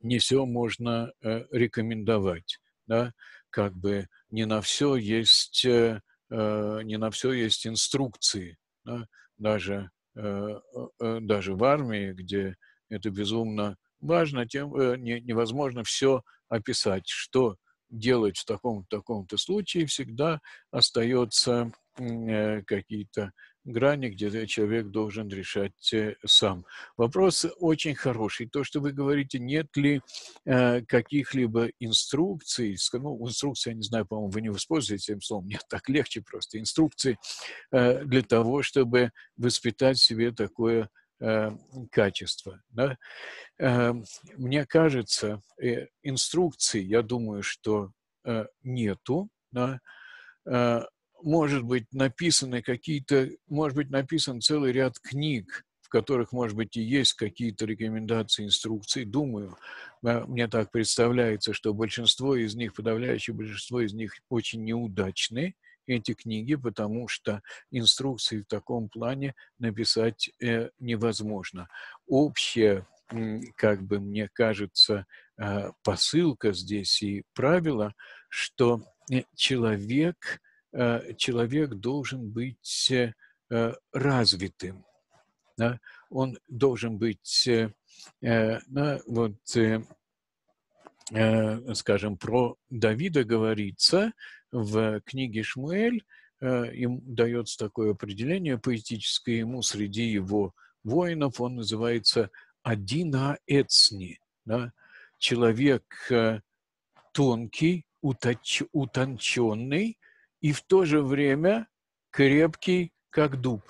не все можно рекомендовать, да, как бы не на все есть, не на все есть инструкции, да? даже, даже в армии, где это безумно важно, тем невозможно все описать, что делать в таком-то таком случае, всегда остается э, какие-то грани, где человек должен решать э, сам. Вопрос очень хороший. То, что вы говорите, нет ли э, каких-либо инструкций, ну, инструкции, я не знаю, по-моему, вы не воспользуетесь этим словом, нет, так легче просто, инструкции э, для того, чтобы воспитать в себе такое э, качество. Да? Э, мне кажется, э, инструкций, я думаю, что э, нету. Да? Может быть, написаны какие-то, может быть, написан целый ряд книг, в которых, может быть, и есть какие-то рекомендации, инструкции. Думаю, мне так представляется, что большинство из них, подавляющее большинство из них очень неудачны, эти книги, потому что инструкции в таком плане написать э, невозможно. Общая, как бы мне кажется, э, посылка здесь и правило, что э, человек, человек должен быть развитым. Да? Он должен быть, э, вот, скажем, про Давида говорится – в книге Шмуэль э, им дается такое определение поэтическое ему среди его воинов, он называется Адина Эцни, да? человек э, тонкий, утонченный и в то же время крепкий, как дуб.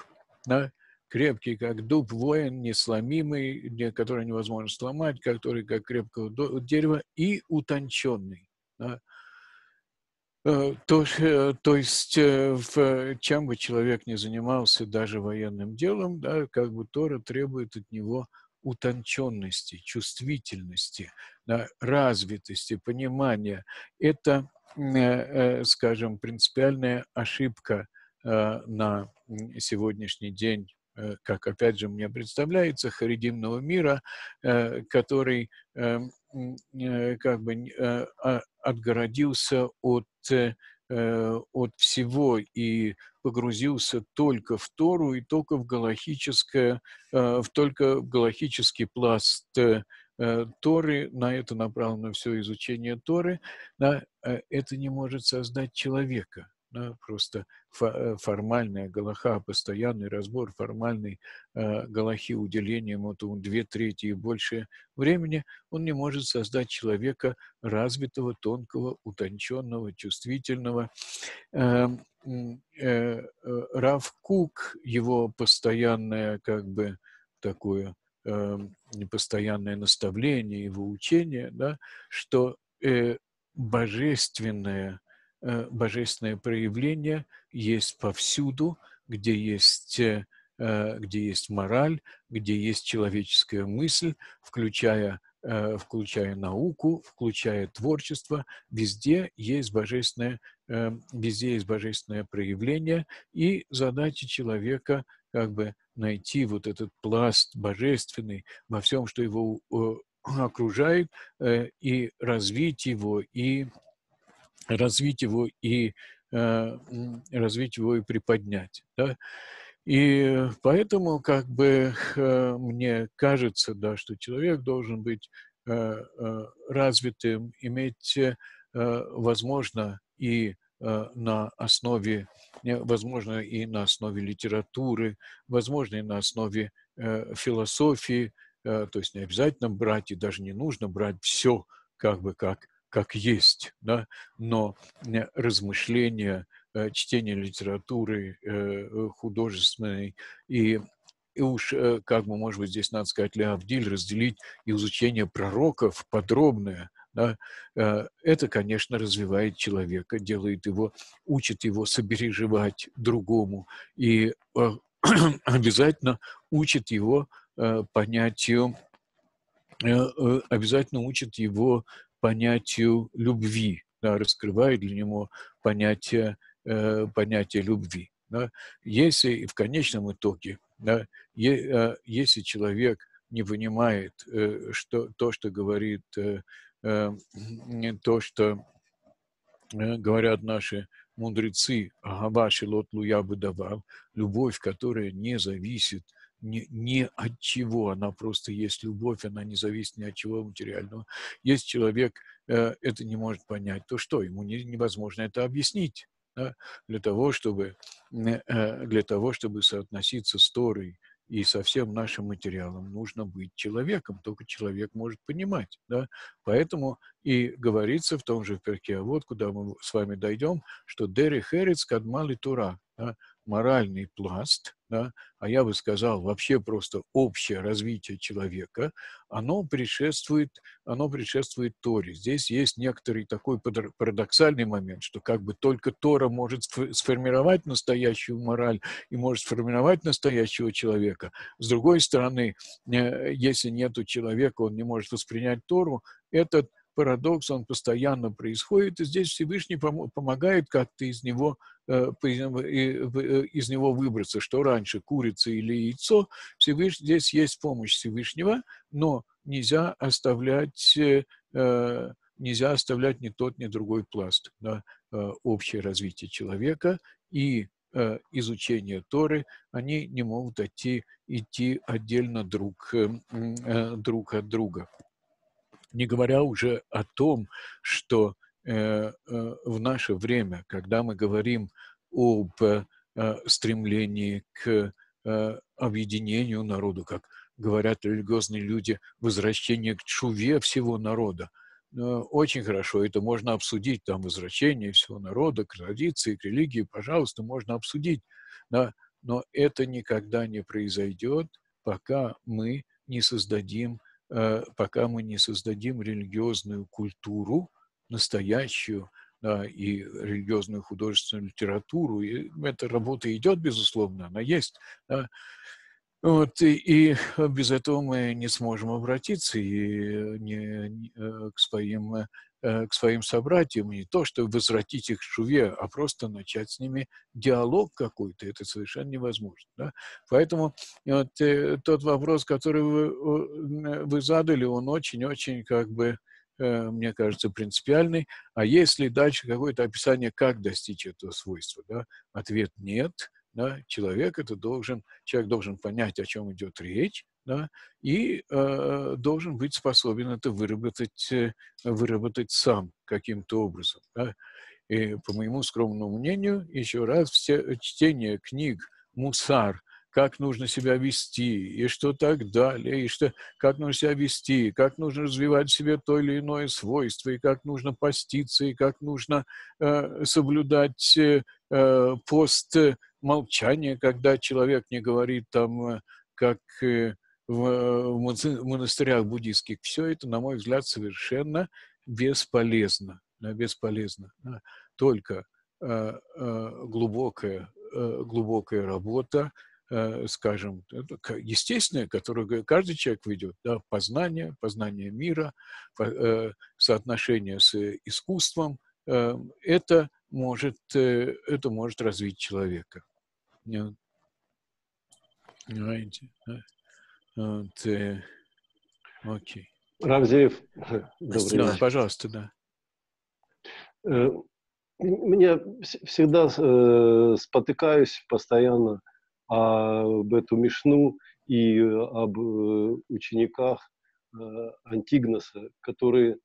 Да? Крепкий, как дуб, воин, несломимый, который невозможно сломать, который как крепкого дерева, и утонченный. Да? Э, то, э, то есть, в, чем бы человек ни занимался, даже военным делом, да, как бы Тора требует от него утонченности, чувствительности, да, развитости, понимания. Это, скажем, принципиальная ошибка на сегодняшний день Э, как опять же мне представляется, харидимного мира, э, который эм, э, как бы а, отгородился от, от всего и погрузился только в Тору и только в галахическое, в только в галахический пласт Торы, на это направлено все изучение Торы, да, это не может создать человека да, просто э, формальная галаха, постоянный разбор формальной э, галахи уделением этому две трети и больше времени, он не может создать человека развитого, тонкого, утонченного, чувствительного. Э, э, э, Рав Кук, его постоянное как бы такое э, постоянное наставление, его учение, да, что э, божественное божественное проявление есть повсюду, где есть, э, где есть мораль, где есть человеческая мысль, включая, э, включая науку, включая творчество, везде есть божественное, везде есть божественное проявление, и задача человека как бы найти вот этот пласт божественный во всем, что его окружает, и развить его, и развить его и э, развить его и приподнять. Да? И поэтому как бы э, мне кажется, да, что человек должен быть э, развитым, иметь, возможно, и на основе, возможно, и на основе литературы, возможно, и на основе философии, то есть не обязательно брать, и даже не нужно брать все как бы как как есть, да, но э, размышления, э, чтение литературы э, художественной и и уж, как бы, может быть, здесь надо сказать, Леавдиль, разделить изучение пророков подробное, да, это, конечно, развивает человека, делает его, учит его сопереживать другому и обязательно учит его понятию, обязательно учит его понятию любви, да, раскрывает для него понятие, э, понятие любви. Да. Если в конечном итоге, да, е, э, если человек не вынимает э, что, то, что говорит, э, э, то, что э, говорят наши мудрецы, лот луя бы давал, любовь, которая не зависит ни, от чего, она просто есть любовь, она не зависит ни от чего материального. Если человек э, это не может понять, то что, ему не, невозможно это объяснить. Да? Для, того, чтобы, э, для того, чтобы соотноситься с Торой и со всем нашим материалом нужно быть человеком, только человек может понимать. Да? Поэтому и говорится в том же перке, а вот куда мы с вами дойдем, что «Дери херец кадмали тура», да? моральный пласт, да, а я бы сказал вообще просто общее развитие человека, оно предшествует, оно предшествует Торе. Здесь есть некоторый такой парадоксальный момент, что как бы только Тора может сформировать настоящую мораль и может сформировать настоящего человека. С другой стороны, э, если нету человека, он не может воспринять Тору, этот парадокс, он постоянно происходит, и здесь Всевышний помогает как-то из него, э, э, из него выбраться, что раньше, курица или яйцо, Всевышний, здесь есть помощь Всевышнего, но нельзя оставлять, э, нельзя оставлять ни тот, ни другой пласт, да, общее развитие человека и изучение Торы, они не могут идти, идти отдельно друг, друг от друга не говоря уже о том, что э, э, в наше время, когда мы говорим об э, стремлении к объединению народу, как говорят религиозные люди, возвращение к чуве всего народа, очень хорошо, это можно обсудить, там, возвращение всего народа к традиции, к религии, пожалуйста, можно обсудить – да, но это никогда не произойдет, пока мы не создадим, пока мы не создадим религиозную культуру, настоящую, да, и религиозную художественную литературу. И эта работа идет, безусловно, она есть. Да. Вот, и, и без этого мы не сможем обратиться и не, не, э, к своим Э, к своим собратьям, не то, чтобы возвратить их к шуве, а просто начать с ними диалог какой-то, это совершенно невозможно. Да? Поэтому вот, э, тот вопрос, который вы, вы задали, он очень-очень как бы, э, мне кажется, принципиальный. А если дальше какое-то описание, как достичь этого свойства? Да? Ответ нет. Да? Человек это должен, человек должен понять, о чем идет речь, да, и э, должен быть способен это выработать, э, выработать сам каким-то образом. Да. И, по моему скромному мнению, еще раз, все чтение книг «Мусар», как нужно себя вести, и что так далее, и что, как нужно себя вести, как нужно развивать в себе то или иное свойство, и как нужно поститься, и как нужно э, соблюдать э, э пост молчания, когда человек не говорит там, э, как э, в монастырях буддийских, все это, на мой взгляд, совершенно бесполезно. Бесполезно. Только э, э, глубокая, э, глубокая работа, э, скажем, естественная, которую каждый человек ведет, да, познание, познание мира, э, соотношение с искусством, э, это может, э, это может развить человека. Понимаете? Да? Вот, э, окей. Рамзеев, добрый день. Пожалуйста, да. Э, мне всегда э, спотыкаюсь постоянно об эту Мишну и об э, учениках Антигноса, которые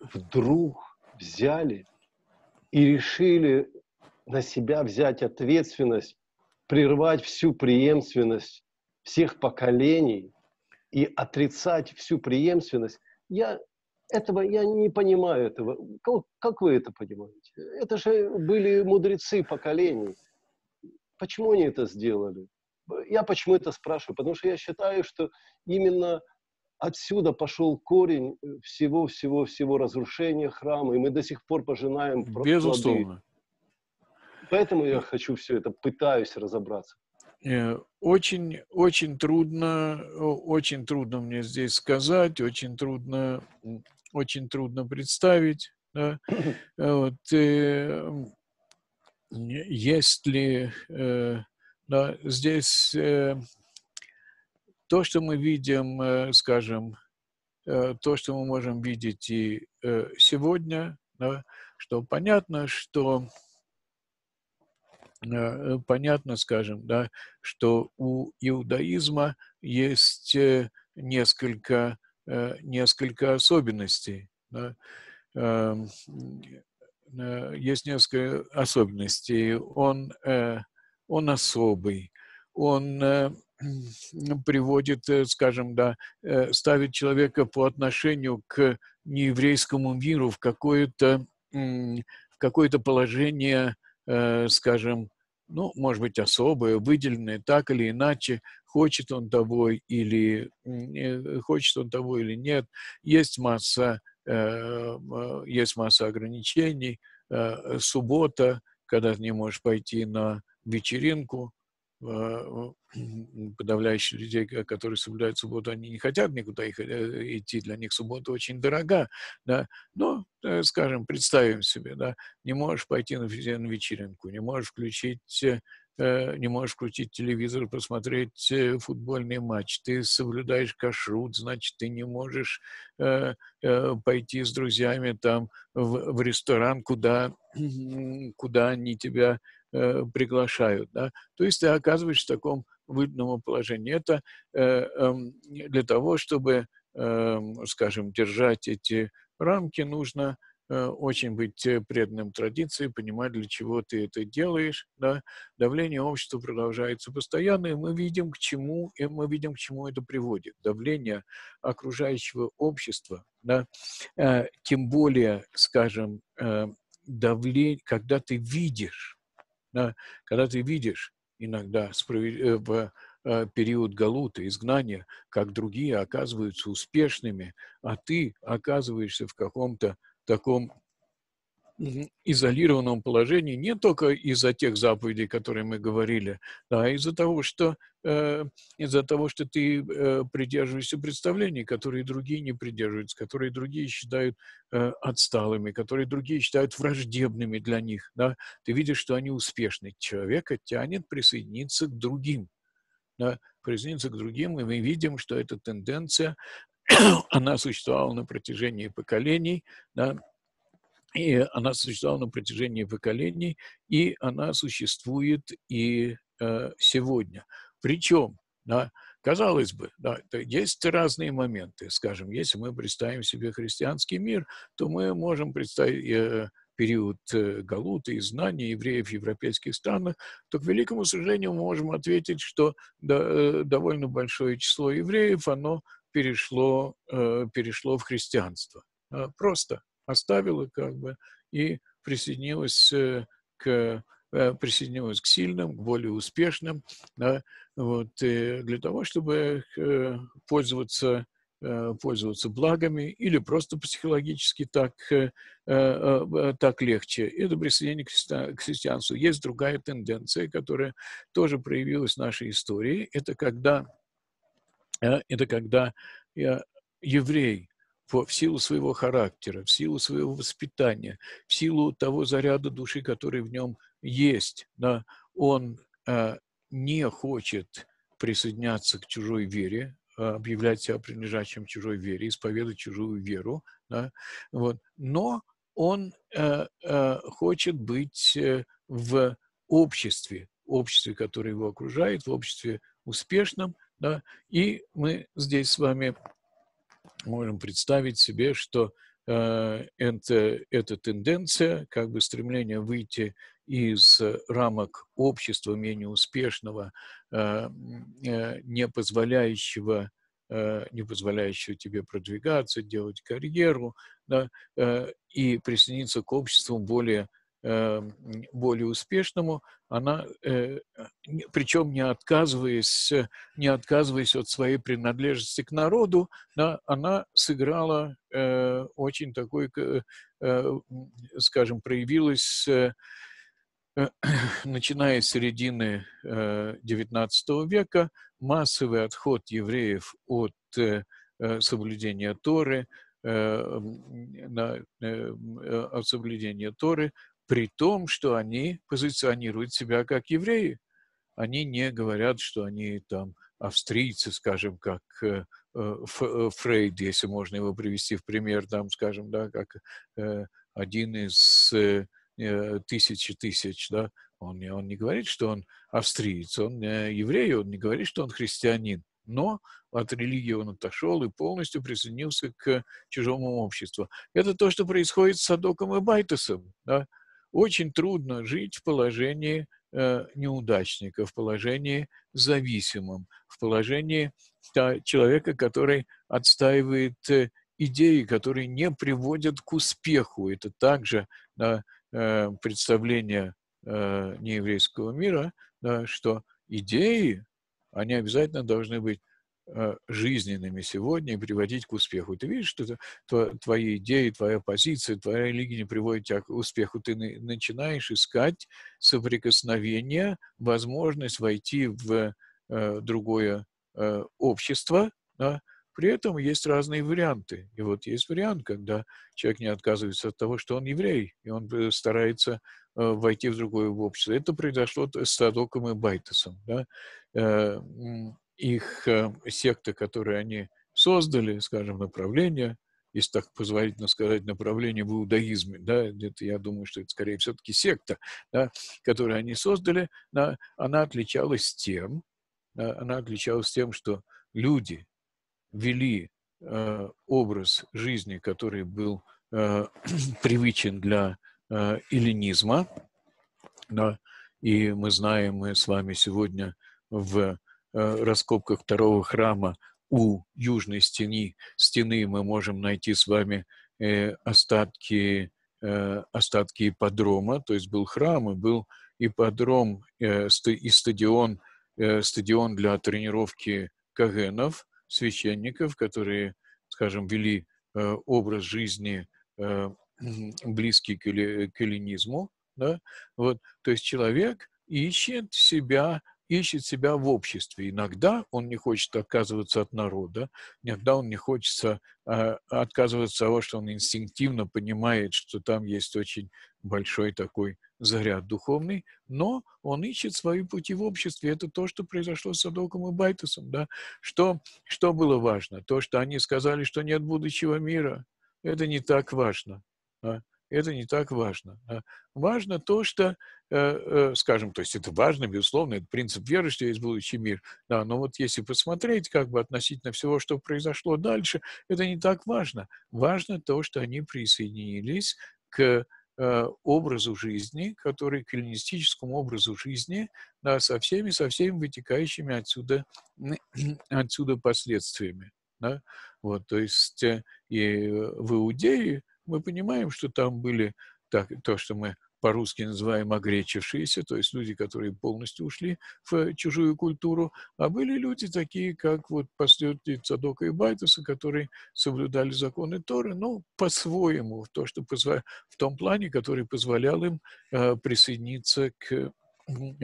вдруг взяли и решили на себя взять ответственность, прервать всю преемственность всех поколений и отрицать всю преемственность, я этого я не понимаю этого. Как, как вы это понимаете? Это же были мудрецы поколений. Почему они это сделали? Я почему это спрашиваю? Потому что я считаю, что именно отсюда пошел корень всего-всего-всего разрушения храма, и мы до сих пор пожинаем Безусловно. Плоды. Поэтому я хочу все это, пытаюсь разобраться. Э, очень, очень трудно, очень трудно мне здесь сказать, очень трудно, очень трудно представить. Да? Вот, э, если э, да, здесь э, то, что мы видим, э, скажем, э, то, что мы можем видеть и э, сегодня, да, что понятно, что Э, понятно, скажем, да, что у иудаизма есть э, несколько, э, несколько особенностей. Да. Эм, есть несколько особенностей. Он, он особый, он приводит, скажем, да, ставит человека по отношению к нееврейскому миру в какое-то в какое-то положение Э, скажем, ну, может быть, особое, выделенное так или иначе, хочет он того или хочет он того или нет. Есть масса, э, есть масса ограничений. Э, суббота, когда ты не можешь пойти на вечеринку, подавляющие людей, которые соблюдают субботу, они не хотят никуда э, идти, для них суббота очень дорога, да, но, э, скажем, представим себе, да, не можешь пойти на, на вечеринку, не можешь включить э, не можешь включить телевизор, посмотреть футбольный матч, ты соблюдаешь кашрут, значит, ты не можешь э, э, пойти с друзьями там в, в ресторан, куда, куда они тебя э, приглашают, да, то есть ты оказываешься в таком выгодному положению. Это э, э, для того, чтобы, э, скажем, держать эти рамки, нужно э, очень быть преданным традиции, понимать, для чего ты это делаешь. Да? Давление общества продолжается постоянно, и мы видим, к чему, и мы видим, к чему это приводит. Давление окружающего общества, да? тем более, скажем, э, давление, когда ты видишь, да? когда ты видишь, иногда в период галута, изгнания, как другие оказываются успешными, а ты оказываешься в каком-то таком изолированном положении не только из-за тех заповедей, которые мы говорили, а из-за того, что э, из-за того, что ты э, придерживаешься представлений, которые другие не придерживаются, которые другие считают э, отсталыми, которые другие считают враждебными для них. Да? Ты видишь, что они успешны. Человека тянет присоединиться к другим. Да? Присоединиться к другим, и мы видим, что эта тенденция, она существовала на протяжении поколений, да? И она существовала на протяжении поколений, и она существует и э, сегодня. Причем, да, казалось бы, да, есть разные моменты. Скажем, если мы представим себе христианский мир, то мы можем представить э, период э, Галута и знания евреев в европейских странах, то, к великому сожалению, мы можем ответить, что да, э, довольно большое число евреев, оно перешло, э, перешло в христианство. Просто оставила как бы и присоединилась э, к э, присоединилась к сильным, к более успешным, да, вот, для того, чтобы э, пользоваться, пользоваться благами или просто психологически так, так легче. Это присоединение к христианству. Есть другая тенденция, которая тоже проявилась в нашей истории. Это когда, это когда еврей в силу своего характера, в силу своего воспитания, в силу того заряда души, который в нем есть, да, он э, не хочет присоединяться к чужой вере, а, объявлять себя принадлежащим чужой вере, исповедовать чужую веру, да, вот, но он э, э, хочет быть э, в обществе, обществе, которое его окружает, в обществе успешном, да, и мы здесь с вами можем представить себе, что э, это, эта тенденция, как бы стремление выйти из рамок общества менее успешного, э, э, не позволяющего не позволяющего тебе продвигаться, делать карьеру, да, и присоединиться к обществу более более успешному, она, э, причем не отказываясь, не отказываясь от своей принадлежности к народу, она сыграла э, очень такой, э, скажем, проявилась начиная с середины XIX века, массовый отход евреев от соблюдения Торы, на, от соблюдения Торы при том, что они позиционируют себя как евреи. Они не говорят, что они там австрийцы, скажем, как э, э, э, Фрейд, если можно его привести в пример, там, скажем, да, как один из тысячи тысяч, да, он, он не говорит, что он австриец, он еврей, он не говорит, что он христианин, но от религии он отошел и полностью присоединился к чужому обществу. Это то, что происходит с Садоком и Байтесом, да, очень трудно жить в положении э, неудачника, в положении зависимом, в положении человека, который отстаивает э, идеи, которые не приводят к успеху. Это также да, э, представление нееврейского мира, да, что идеи, они обязательно должны быть жизненными сегодня и приводить к успеху. Ты видишь, что твои идеи, твоя позиция, твоя религия не приводит тебя к успеху. Ты начинаешь искать соприкосновение, возможность войти в э, другое э, общество, да? При этом есть разные варианты. И вот есть вариант, когда человек не отказывается от того, что он еврей, и он старается войти в другое общество. Это произошло с Садоком и Байтесом. Да? Их э, секты, которые они создали, скажем, направление, если так позволительно сказать, направление в иудаизме, да, это, я думаю, что это скорее все-таки секта, да, которую они создали, да, она отличалась тем, да, она отличалась тем, что люди вели э, образ жизни, который был э, привычен для э, эллинизма, да, и мы знаем, мы с вами сегодня в Э, раскопках второго храма у южной стены, стены мы можем найти с вами э, остатки, э, остатки ипподрома, то есть был храм и был ипподром э, и стадион, э, стадион для тренировки кагенов, священников, которые, скажем, вели образ жизни близкий к эллинизму. Да? Вот. То есть человек ищет себя ищет себя в обществе. Иногда он не хочет отказываться от народа, иногда он не хочет э, отказываться от того, что он инстинктивно понимает, что там есть очень большой такой заряд духовный, но он ищет свои пути в обществе. Это то, что произошло с Садоком и Байтусом. Да? Что, что было важно? То, что они сказали, что нет будущего мира. Это не так важно. Да? Это не так важно. Важно то, что, э, э, скажем, то есть это важно, безусловно, это принцип веры, что есть будущий мир, да, но вот если посмотреть как бы относительно всего, что произошло дальше, это не так важно. Важно то, что они присоединились к э, образу жизни, который к эллинистическому образу жизни, да, со всеми, со всеми вытекающими отсюда, отсюда последствиями. Да? Вот, то есть и в Иудее мы понимаем, что там были так, то, что мы по-русски называем огречившиеся, то есть люди, которые полностью ушли в чужую культуру, а были люди такие, как вот последователи Цадока и Байтуса, которые соблюдали законы Торы, ну, по-своему, в, то, что позва... в том плане, который позволял им э, присоединиться, к,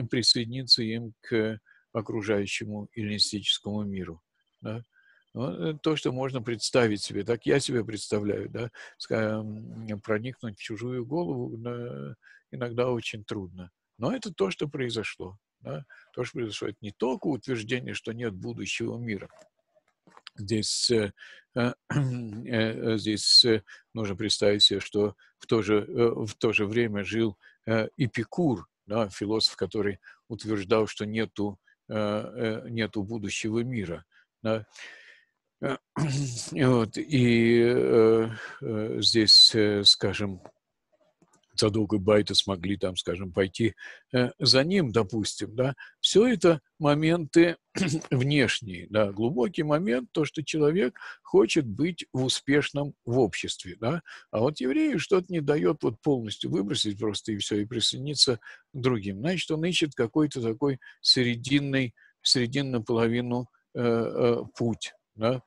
присоединиться им к окружающему эллинистическому миру. Да? Ну, э, то, что можно представить себе, так я себе представляю, да, проникнуть в чужую голову иногда очень трудно. Но это то, что произошло. Да? То, что произошло, это не только утверждение, что нет будущего мира. Здесь, э, э, э здесь нужно представить себе, что в то же, в то же время жил Эпикур, да, философ, который утверждал, что нету, нету будущего мира. Да. Вот, и э, э, здесь, э, скажем, Задок и Байта смогли там, скажем, пойти э, за ним, допустим, да, все это моменты внешние, да, глубокий момент, то, что человек хочет быть в успешном в обществе, да, а вот еврею что-то не дает вот полностью выбросить просто и все, и присоединиться к другим. Значит, он ищет какой-то такой срединный, срединную половину э, э, путь, да?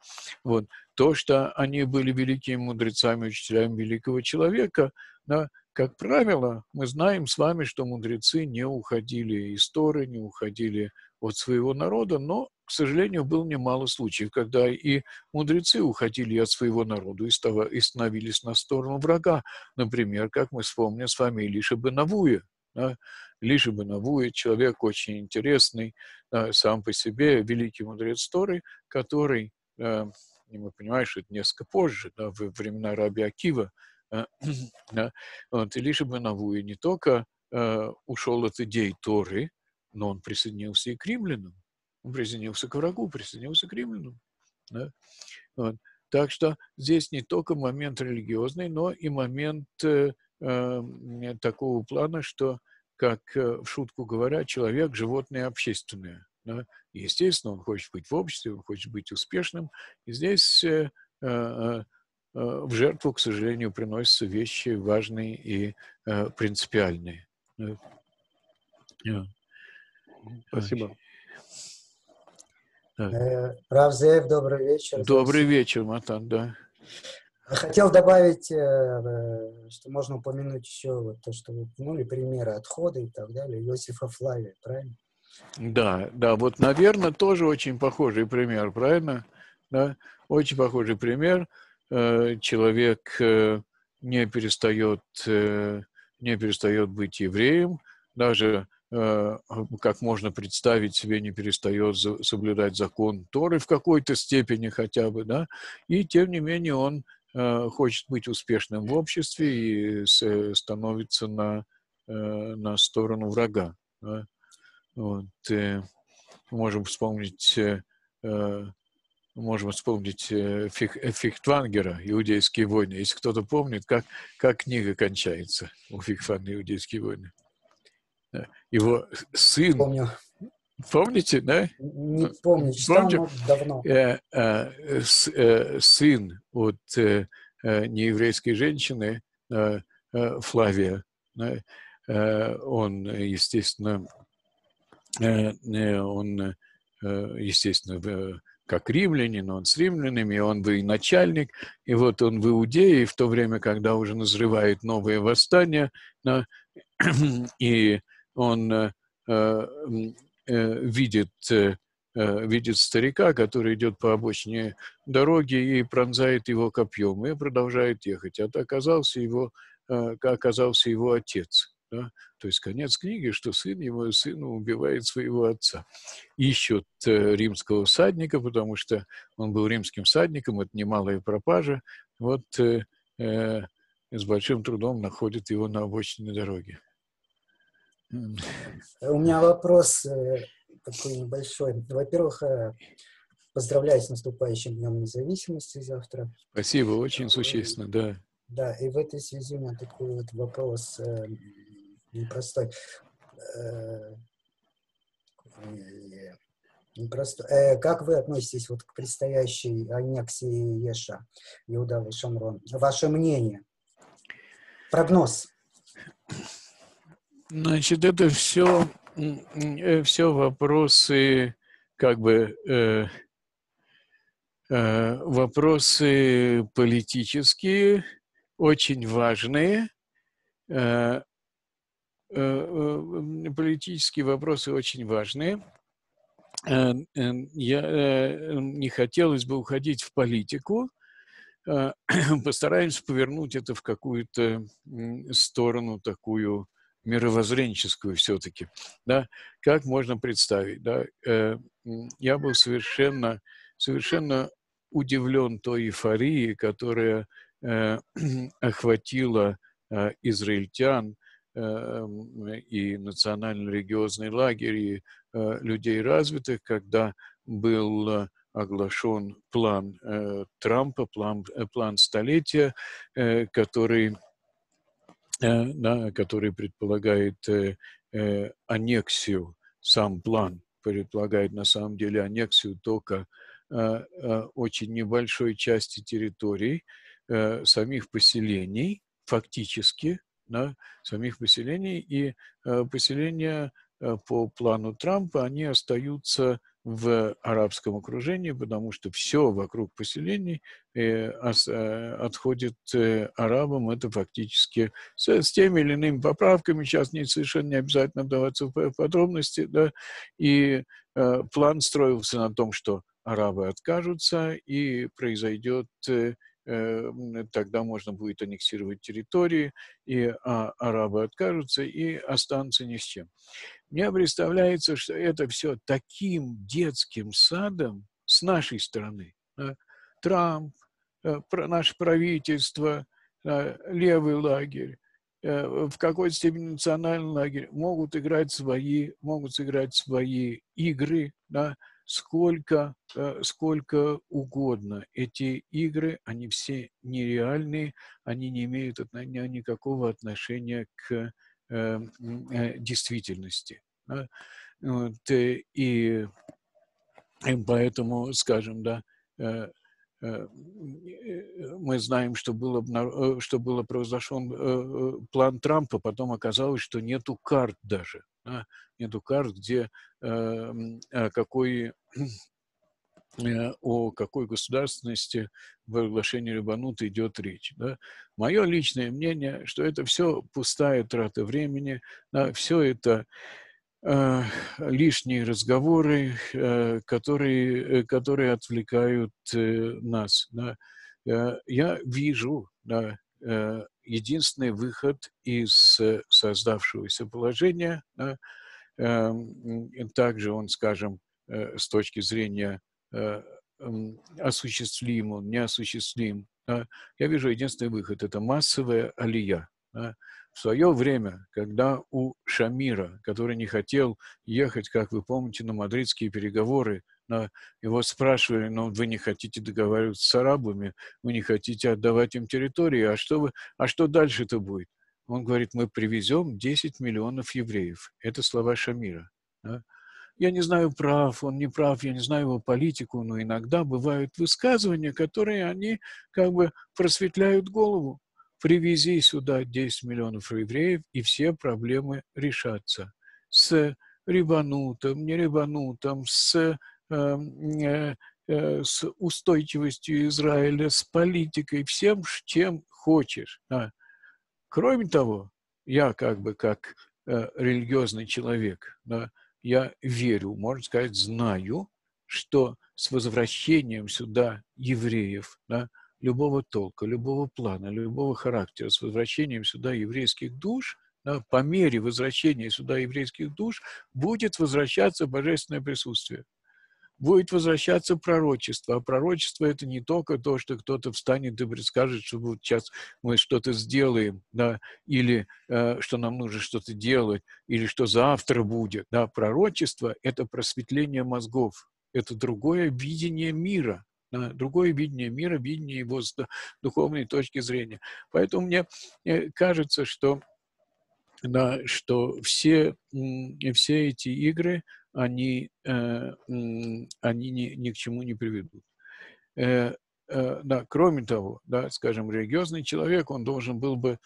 Вот. То, что они были великими мудрецами, учителями великого человека, да, как правило, мы знаем с вами, что мудрецы не уходили из Торы, не уходили от своего народа, но, к сожалению, было немало случаев, когда и мудрецы уходили от своего народа и становились на сторону врага. Например, как мы вспомним с вами Илиша Бенавуя, да? Лишь Бенавуя, человек очень интересный, да, сам по себе, великий мудрец Торы, который Э, и мы понимаем, что это несколько позже, да, в времена Раби Акива, э, да, вот, Илиша Бенавуи не только э, ушел от идей Торы, но он присоединился и к римлянам. Он присоединился к врагу, присоединился к римлянам. Да? Вот. Так что здесь не только момент религиозный, но и момент э, э, такого плана, что, как э, в шутку говоря, человек – животное общественное. Да? естественно, он хочет быть в обществе, он хочет быть успешным. И здесь э, э, э, в жертву, к сожалению, приносятся вещи важные и э, принципиальные. Спасибо. Да. Равзев, добрый вечер. Добрый вечер, Матан, да. Хотел добавить, что можно упомянуть еще вот то, что вы упомянули, примеры отхода и так далее, Иосифа Флавия, правильно? Да, да, вот, наверное, тоже очень похожий пример, правильно? Да, очень похожий пример. Э, человек э, не перестает, э, не перестает быть евреем, даже как можно представить себе, не перестает соблюдать закон Торы в какой-то степени хотя бы, да, и тем не менее он хочет быть успешным в обществе и становится на, на сторону врага. Да. Вот, э, можем вспомнить, э, э можем вспомнить э, Фих, э, Фихтвангера «Иудейские войны». Если кто-то помнит, как, как книга кончается у Фихтвангера «Иудейские войны». Его сын... Помню. Помните, да? Не помню, читал, Помните? давно. Э, э, с, э, сын от э, нееврейской женщины, э, Флавия, он, естественно, он, естественно, как римлянин, он с римлянами, он бы и вот он в Иудее, в то время, когда уже назревает новое восстание, и он э, э, видит, э, видит старика, который идет по обочине дороги и пронзает его копьем, и продолжает ехать. Это оказался его, оказался его отец. Да? То есть конец книги, что сын его, сына убивает своего отца. Ищут э, римского всадника, потому что он был римским всадником, это немалая пропажа. Вот э, э, с большим трудом находят его на обочине дороги. У меня вопрос э, такой небольшой. Во-первых, э, поздравляю с наступающим Днем Независимости завтра. Спасибо, очень существенно, да. Да, и в этой связи у меня такой вот вопрос э, непростой. Э, непростой. Э, как вы относитесь вот к предстоящей аннексии Еша, Иуда и Шамрон? Ваше мнение? Прогноз? Значит, это все, э, все вопросы, как бы, э, э, вопросы политические, очень важные. Э, политические вопросы очень важные. Э, я, не хотелось бы уходить в политику. Постараемся повернуть это в какую-то сторону такую мировоззренческую все-таки. Да? Как можно представить? Да? Я был совершенно, совершенно удивлен той эйфорией, которая охватила израильтян Эм, и национально-религиозный лагерь, и э, людей развитых, когда был э, оглашен план э, Трампа, план, план столетия, который, да, который предполагает аннексию, сам план предполагает на самом деле аннексию только очень небольшой части территорий, самих поселений, фактически, да, самих поселений, и э, поселения э, по плану Трампа, они остаются в арабском окружении, потому что все вокруг поселений э, отходит арабам, это фактически с, с теми или иными поправками, сейчас не, совершенно не обязательно вдаваться в подробности, да, и план строился на том, что арабы откажутся, и произойдет Э, тогда можно будет аннексировать территории, и а, арабы откажутся и останутся ни с чем. Мне представляется, что это все таким детским садом с нашей стороны. Трамп, э, наше правительство, левый лагерь, э, в какой-то степени национальный лагерь могут играть свои, могут сыграть свои игры, да, сколько, э, сколько угодно. Эти игры, они все нереальные, они не имеют никакого отношения к э, э, действительности. И поэтому, скажем, да, мы знаем, что, было, что было произошел план Трампа, потом оказалось, что нету карт даже да, нету карт, где э, какой, э, о какой государственности в оглашении Рибанута идет речь. Да. Мое личное мнение, что это все пустая трата времени, да, все это э, лишние разговоры, э, которые, которые отвлекают э, нас. Да. Я вижу, да, Э, единственный выход из э, создавшегося положения. Да, эм, также он, скажем, э, с точки зрения осуществим он, неосуществим. Да, я вижу единственный выход – это массовая алия. Да. В свое время, когда у Шамира, который не хотел ехать, как вы помните, на мадридские переговоры но его спрашивали, ну, вы не хотите договариваться с арабами, вы не хотите отдавать им территории, а что, вы, а что дальше-то будет? Он говорит, мы привезем 10 миллионов евреев. Это слова Шамира. Да? Я не знаю, прав он, не прав, я не знаю его политику, но иногда бывают высказывания, которые они как бы просветляют голову. Привези сюда 10 миллионов евреев, и все проблемы решатся. С рибанутом, не рибанутом, с, эм, э, э, с устойчивостью Израиля, с политикой, всем, чем хочешь. А, кроме того, я как бы как э, религиозный человек, да, я верю, можно сказать, знаю, что с возвращением сюда евреев, да, любого толка, любого плана, любого характера, с возвращением сюда еврейских душ, да, по мере возвращения сюда еврейских душ будет возвращаться божественное присутствие. Будет возвращаться пророчество. А пророчество – это не только то, что кто-то встанет и предскажет, что вот сейчас мы что-то сделаем, да, или э, что нам нужно что-то делать, или что завтра будет. Да. Пророчество – это просветление мозгов, это другое видение мира, другое видение мира, видение его с духовной точки зрения. Поэтому мне э, кажется, что, да, что все, все эти игры, они, э, они ни, ни к чему не приведут. Э, да, кроме того, да, скажем, религиозный человек, он должен был бы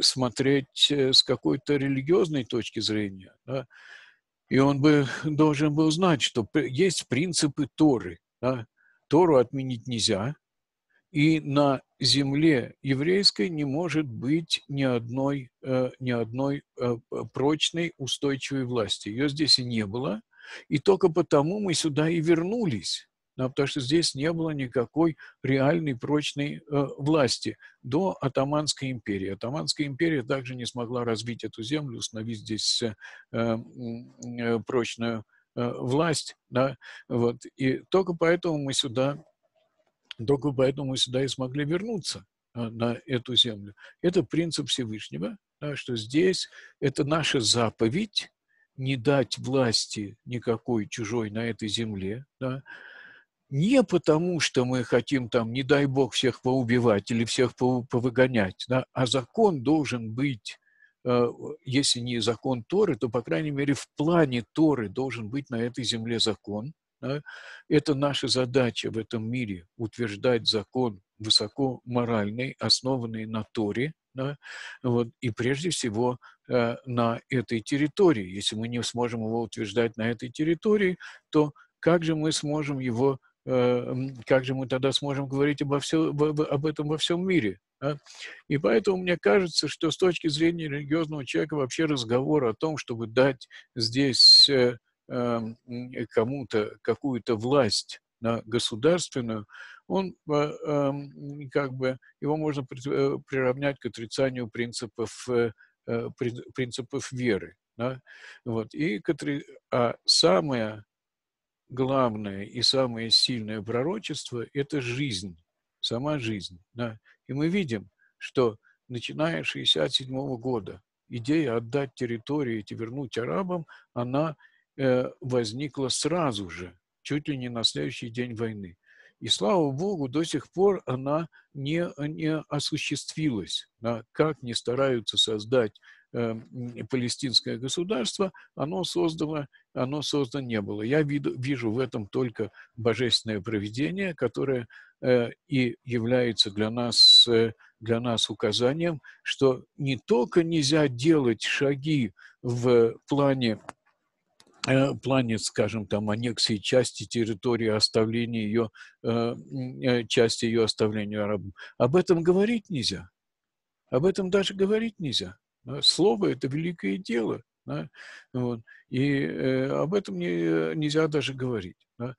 смотреть с какой-то религиозной точки зрения, да, и он бы должен был знать, что есть принципы Торы. Да? Тору отменить нельзя, и на земле еврейской не может быть ни одной, э, ни одной э, прочной, устойчивой власти. Ее здесь и не было, и только потому мы сюда и вернулись да, потому что здесь не было никакой реальной прочной э, власти до Атаманской империи. Атаманская империя также не смогла развить эту землю, установить здесь э, э, прочную э, власть, да, вот, и только поэтому мы сюда, только поэтому мы сюда и смогли вернуться э, на эту землю. Это принцип Всевышнего, да, что здесь это наша заповедь, не дать власти никакой чужой на этой земле, да, не потому, что мы хотим там, не дай бог, всех поубивать или всех повыгонять, да, а закон должен быть, э, если не закон Торы, то, по крайней мере, в плане Торы должен быть на этой земле закон. Да. Это наша задача в этом мире – утверждать закон высоко моральный, основанный на Торе, да, вот, и прежде всего э, на этой территории. Если мы не сможем его утверждать на этой территории, то как же мы сможем его Э, как же мы тогда сможем говорить обо все, об этом во всем мире? И поэтому мне кажется, что с точки зрения религиозного человека вообще разговор о том, чтобы дать здесь э, эм, кому-то какую-то власть на государственную, он э, эм, как бы его можно приравнять к отрицанию принципов принципов веры, да? вот и а самое главное и самое сильное пророчество – это жизнь, сама жизнь. Да? И мы видим, что начиная с 1967 года идея отдать территории эти, вернуть арабам, она э, возникла сразу же, чуть ли не на следующий день войны. И слава Богу, до сих пор она не, не осуществилась. Да? Как не стараются создать э, палестинское государство, оно создано, оно создано не было. Я виду, вижу в этом только божественное проведение, которое э, и является для нас, э, для нас указанием, что не только нельзя делать шаги в плане Э, плане, скажем, там, аннексии части территории, оставления ее, э, э, части ее оставления арабам. Об этом говорить нельзя. Об этом даже говорить нельзя. Слово – это великое дело. Да? Вот. И э, об этом не, нельзя даже говорить. Да?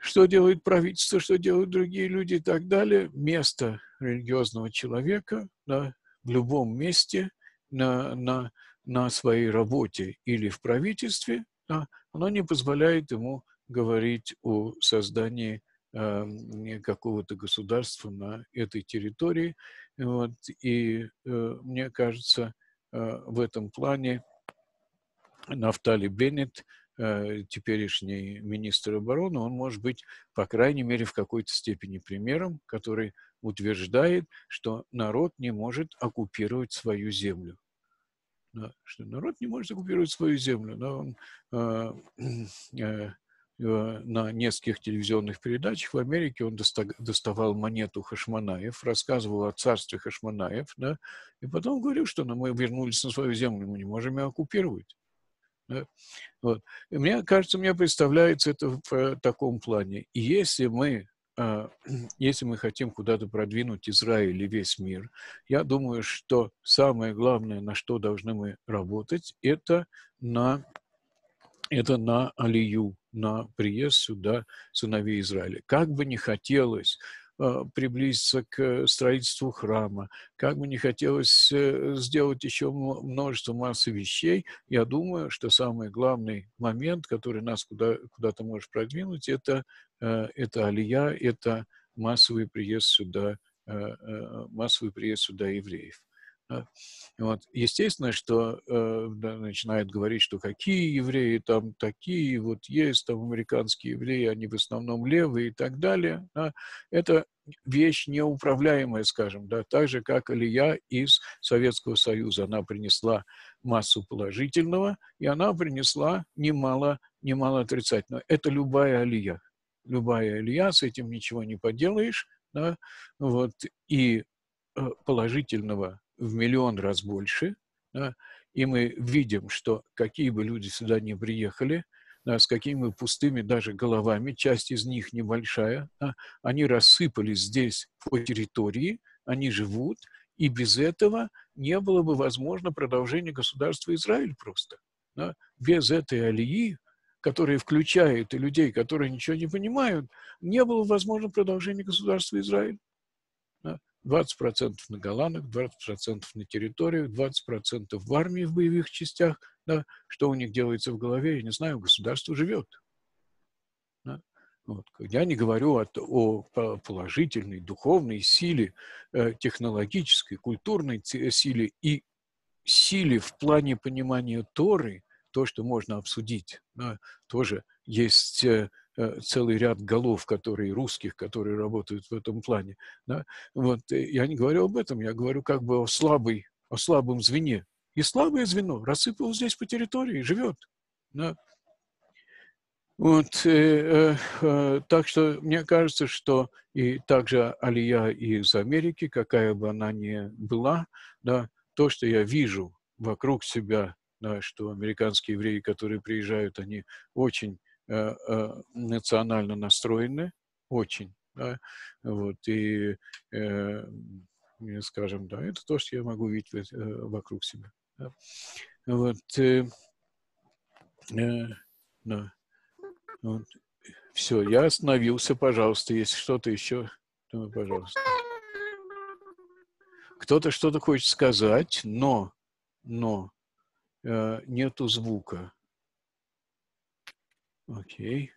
Что делает правительство, что делают другие люди и так далее. Место религиозного человека да, в любом месте на, на, на своей работе или в правительстве да, оно не позволяет ему говорить о создании э, какого-то государства на этой территории. Вот, и э, мне кажется, э, в этом плане Нафтали Беннет, э, теперешний министр обороны, он может быть, по крайней мере, в какой-то степени примером, который утверждает, что народ не может оккупировать свою землю да, что народ не может оккупировать свою землю. Да, он, э, э, на нескольких телевизионных передачах в Америке он доставал монету Хашманаев, рассказывал о царстве Хашманаев, да, и потом говорил, что ну, мы вернулись на свою землю, мы не можем ее оккупировать. Да? Вот. Мне кажется, мне представляется это в э, таком плане. И если мы а, если мы хотим куда-то продвинуть Израиль и весь мир, я думаю, что самое главное, на что должны мы работать, это на, это на Алию, на приезд сюда сыновей Израиля. Как бы ни хотелось приблизиться к строительству храма, как бы не хотелось э, сделать еще множество массы вещей, я думаю, что самый главный момент, который нас куда, куда-то может продвинуть, это, э, это алия, это массовый приезд сюда, э, массовый приезд сюда евреев. Вот. Естественно, что да, начинают говорить, что какие евреи там такие, вот есть там американские евреи, они в основном левые и так далее. Да. Это вещь неуправляемая, скажем, да, так же, как Алия из Советского Союза. Она принесла массу положительного, и она принесла немало, немало отрицательного. Это любая Алия. Любая Алия, с этим ничего не поделаешь. Да, вот, и э, положительного в миллион раз больше, да, и мы видим, что какие бы люди сюда не приехали, с какими пустыми даже головами, часть из них небольшая, да, они рассыпались здесь по территории, они живут, и без этого не было бы возможно продолжение государства Израиль просто. Без этой алии, которая включает и людей, которые ничего не понимают, не было возможно продолжение государства Израиль. 20% на Голландах, 20% на территориях, 20% в армии в боевых частях. Да, что у них делается в голове, я не знаю, государство живет. Да. Вот. Я не говорю о, о положительной духовной силе, э, технологической, культурной силе и силе в плане понимания Торы, то, что можно обсудить. Да, тоже есть э, Э, целый ряд голов, которые русских, которые работают в этом плане. Да? Вот, я не говорю об этом, я говорю как бы о слабой, о слабом звене. И слабое звено рассыпалось здесь по территории, живет. Да? Вот, э, э, так что мне кажется, что и также Алия из Америки, какая бы она ни была, да, то, что я вижу вокруг себя, да, что американские евреи, которые приезжают, они очень Э, э, национально настроены, очень, да, вот, и, э, скажем, да, это то, что я могу видеть вокруг себя. Вот, э, э, да. вот. Все, я остановился, пожалуйста, если что-то еще, то, пожалуйста. Кто-то что-то хочет сказать, но, но э, нету звука. Окей.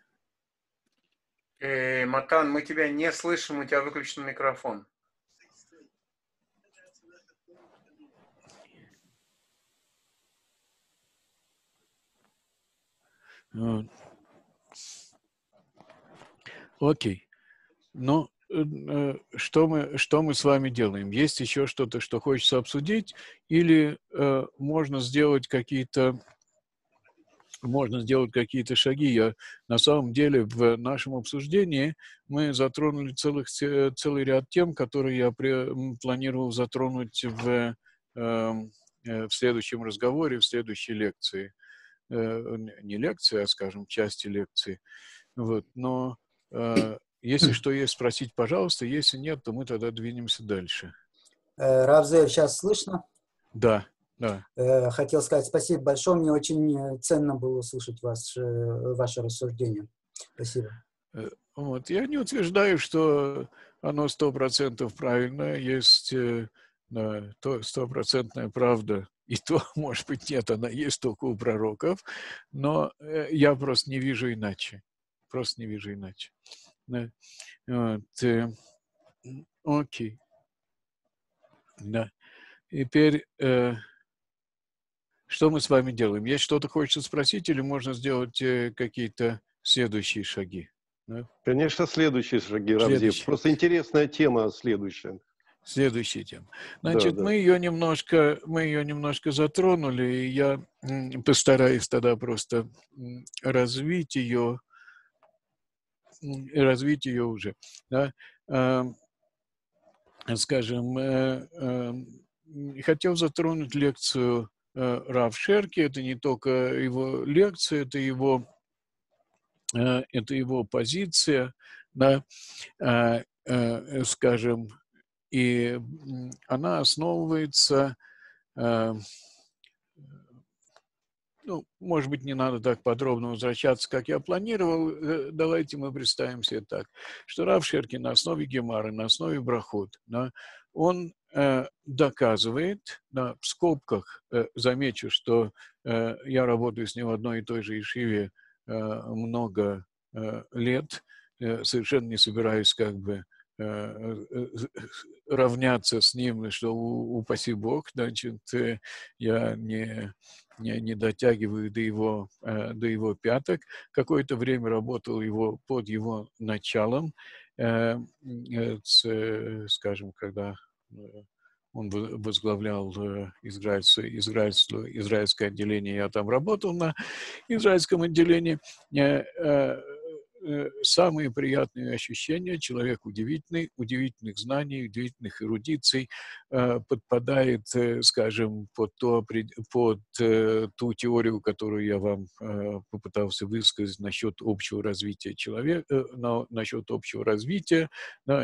Э, Матан, мы тебя не слышим, у тебя выключен микрофон. Окей. Ну, э, э, что мы, что мы с вами делаем? Есть еще что-то, что хочется обсудить? Или э, можно сделать какие-то можно сделать какие-то шаги. Я, на самом деле в нашем обсуждении мы затронули целых, целый ряд тем, которые я при, планировал затронуть в, эм, э, в следующем разговоре, в следующей лекции. Э, не лекции, а, скажем, части лекции. Вот. Но э, если что есть, спросить, пожалуйста. Если нет, то мы тогда двинемся дальше. Равзев, сейчас слышно? Да. Да. Э, хотел сказать спасибо большое. Мне очень э, ценно было услышать вас, э, ваше рассуждение. Спасибо. Вот. Я не утверждаю, что оно сто процентов правильно. Есть то стопроцентная правда, и то, может быть, нет, она есть только у пророков, но я просто не вижу иначе. Просто не вижу иначе. Вот. Окей. Да. Теперь что мы с вами делаем? Есть что-то хочется спросить или можно сделать э, какие-то следующие шаги? Да? Конечно, следующие шаги, Равзев. Просто интересная тема следующая. Следующая тема. Значит, да, да. мы ее немножко, мы ее немножко затронули, и я постараюсь тогда просто развить ее развить ее уже. Да? Скажем, хотел затронуть лекцию Рав Шерки. Это не только его лекция, это его, это его позиция, да, скажем, и она основывается ну, может быть, не надо так подробно возвращаться, как я планировал. Э, давайте мы представим себе так, что Рав Шерки на основе Гемары, на основе Брахот, да, он э, доказывает, да, в скобках э, замечу, что э, я работаю с ним в одной и той же Ишиве э, много э, лет, э, совершенно не собираюсь как бы э, э, равняться с ним, что упаси Бог, значит, я не не, не дотягиваю до его, э, до его пяток. Какое-то время работал его под его началом, э, э, скажем, когда он возглавлял израильское, израильское, израильское отделение, я там работал на израильском отделении. Э, самые приятные ощущения. Человек удивительный, удивительных знаний, удивительных эрудиций, э, подпадает, э, скажем, под, то, под ту теорию, которую я вам попытался высказать насчет общего развития человека, насчет общего развития.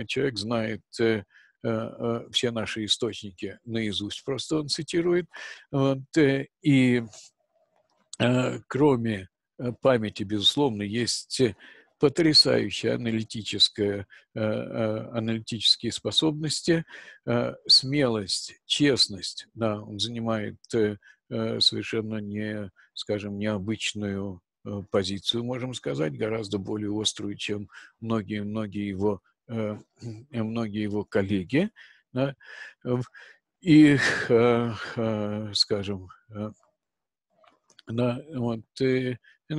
Человек знает все наши источники наизусть, просто он цитирует. Вот, и кроме памяти, безусловно, есть потрясающие аналитические, э, э, аналитические способности, э, смелость, честность. Да, он занимает совершенно не, скажем, необычную позицию, можем сказать, гораздо более острую, чем многие-многие его, многие его коллеги. Да. И, скажем, да, вот,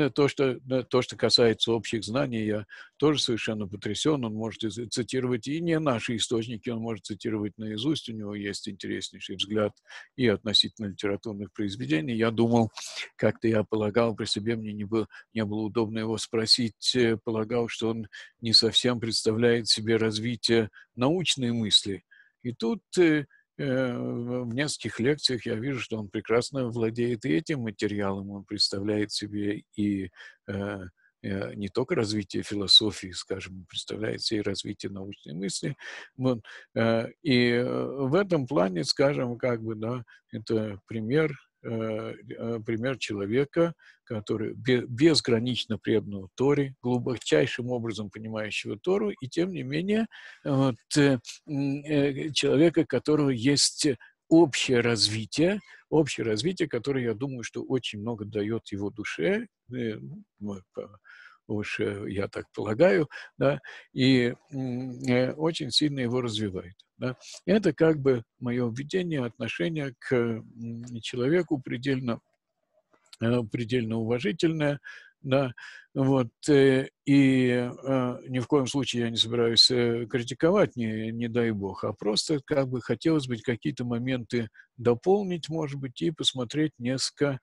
это то, что, то, что касается общих знаний, я тоже совершенно потрясен. Он может цитировать и не наши источники, он может цитировать наизусть. У него есть интереснейший взгляд и относительно литературных произведений. Я думал, как-то я полагал при себе, мне не было, не было удобно его спросить, э, полагал, что он не совсем представляет себе развитие научной мысли. И тут Э, в нескольких лекциях я вижу, что он прекрасно владеет и этим материалом, он представляет себе и э, э, не только развитие философии, скажем, представляет себе и развитие научной мысли. Вот. И в этом плане, скажем, как бы, да, это пример Э, э, пример человека, который безгранично преданного Торе, глубочайшим образом понимающего Тору, и тем не менее вот, э, человека, которого есть общее развитие, общее развитие, которое, я думаю, что очень много дает его душе, уж я так полагаю, да, и очень сильно его развивает. Да? Это как бы мое введение, отношение к человеку предельно, э, предельно уважительное, да, вот, э, и э, ни в коем случае я не собираюсь критиковать, не, не дай бог, а просто как бы хотелось бы какие-то моменты дополнить, может быть, и посмотреть несколько,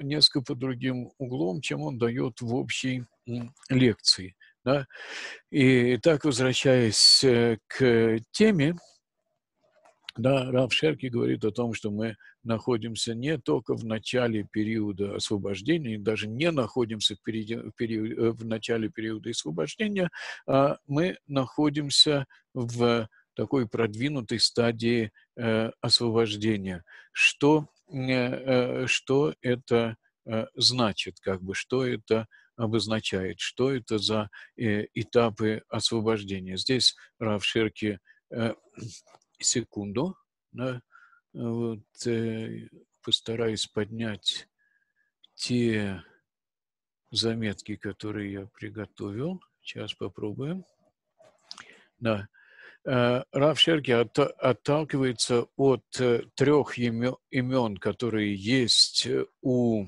несколько по другим углом, чем он дает в общей лекции. Да? И так, возвращаясь э, к теме, да, Рав Шерки говорит о том, что мы находимся не только в начале периода освобождения, даже не находимся в, периоде, в, период, э, в начале периода освобождения, а мы находимся в такой продвинутой стадии э, освобождения. Что, э, что это э, значит, как бы, что это обозначает, что это за э, этапы освобождения. Здесь Рав Шерки, э, секунду, да, вот, э, постараюсь поднять те заметки, которые я приготовил. Сейчас попробуем. Да. Э, Рав Шерки от, отталкивается от э, трех имен, которые есть у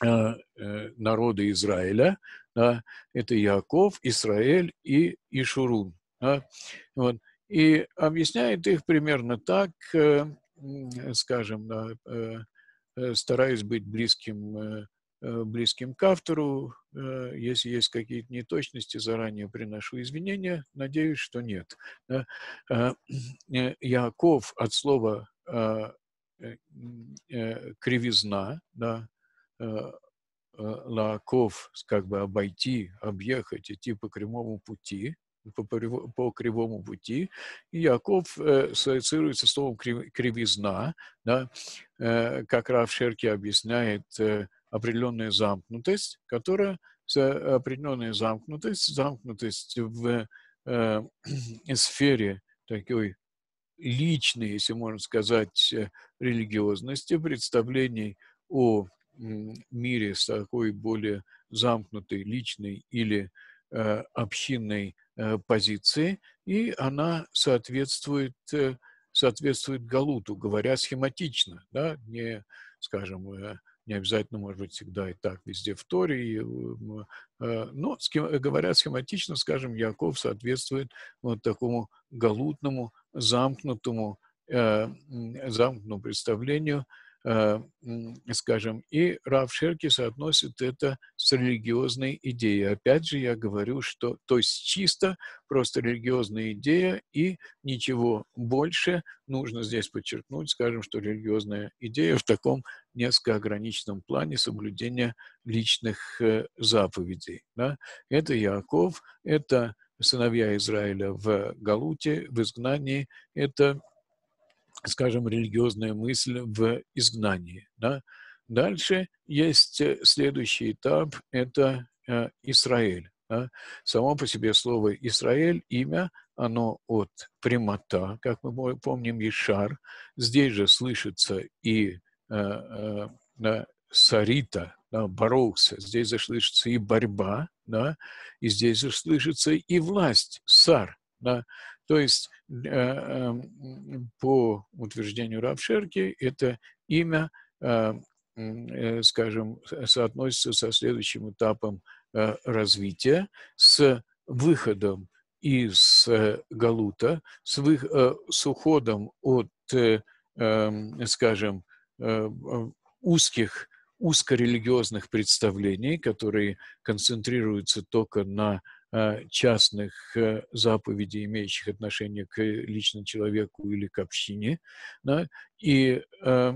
народа Израиля, да, это Яков, Израиль и Ишурун. Да, вот, и объясняет их примерно так, э, скажем, да, стараясь быть близким близким к автору. Если есть какие-то неточности, заранее приношу извинения. Надеюсь, что нет. Яков от слова кривизна, да, лаков, как бы обойти, объехать, идти по прямому пути, по, по кривому пути. И Яков э, ассоциируется с словом кривизна, да, э, как Рав Шерки объясняет, э, определенная замкнутость, которая определенная замкнутость, замкнутость в э, сфере такой личной, если можно сказать, э, религиозности, представлений о мире с такой более замкнутой личной или э, общинной э, позиции, и она соответствует, э, соответствует Галуту, говоря схематично, да, не, скажем, э, не обязательно, может быть, всегда и так везде в Торе, э, но, говоря схематично, скажем, Яков соответствует вот такому галутному, замкнутому, э, замкнутому представлению Э, скажем, и Рав Шерки соотносит это с религиозной идеей. Опять же, я говорю, что то есть чисто просто религиозная идея и ничего больше. Нужно здесь подчеркнуть, скажем, что религиозная идея в таком несколько ограниченном плане соблюдения личных э, заповедей. Да? Это Яков, это сыновья Израиля в Галуте, в изгнании, это скажем, религиозная мысль в изгнании. Да? Дальше есть э, следующий этап, это э, Израиль. Да? Само по себе слово Израиль, имя, оно от прямота, как мы помним, Ишар. Здесь же слышится и э, э, сарита, да, боролся. Здесь же слышится и борьба, да, и здесь же слышится и власть, сар. Да. То есть, э, эм, по утверждению Равшерки, это имя, э, э, скажем, соотносится со следующим этапом развития, с выходом из Галута, с, вы, с уходом от, эм, скажем, узких, узкорелигиозных представлений, которые концентрируются только на частных э, заповедей, имеющих отношение к личному человеку или к общине. Да? И э,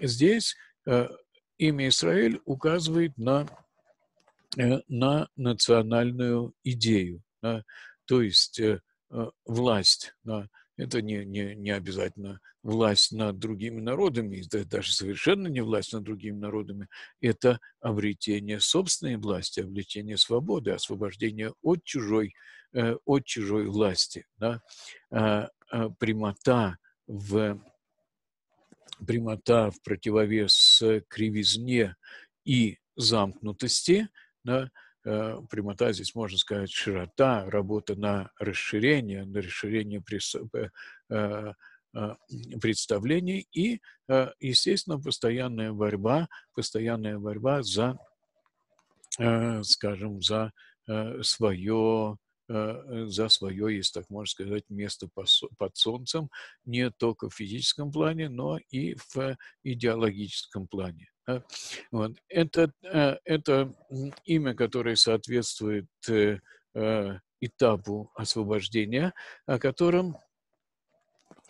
здесь э, имя Израиль указывает на, э, на национальную идею, да? то есть э, э власть. Да? Это не, не, не обязательно власть над другими народами, даже совершенно не власть над другими народами, это обретение собственной власти, обретение свободы, освобождение от чужой, э, от чужой власти. Да? А, а, прямота в прямота в противовес кривизне и замкнутости, да, Э, прямота, здесь можно сказать широта, работа на расширение, на расширение э, э, представлений и, естественно, постоянная борьба, постоянная борьба за, скажем, за свое за свое, если так можно сказать, место под солнцем, не только в физическом плане, но и в идеологическом плане. Вот. Это, э, это имя, которое соответствует э, э, этапу освобождения, о котором,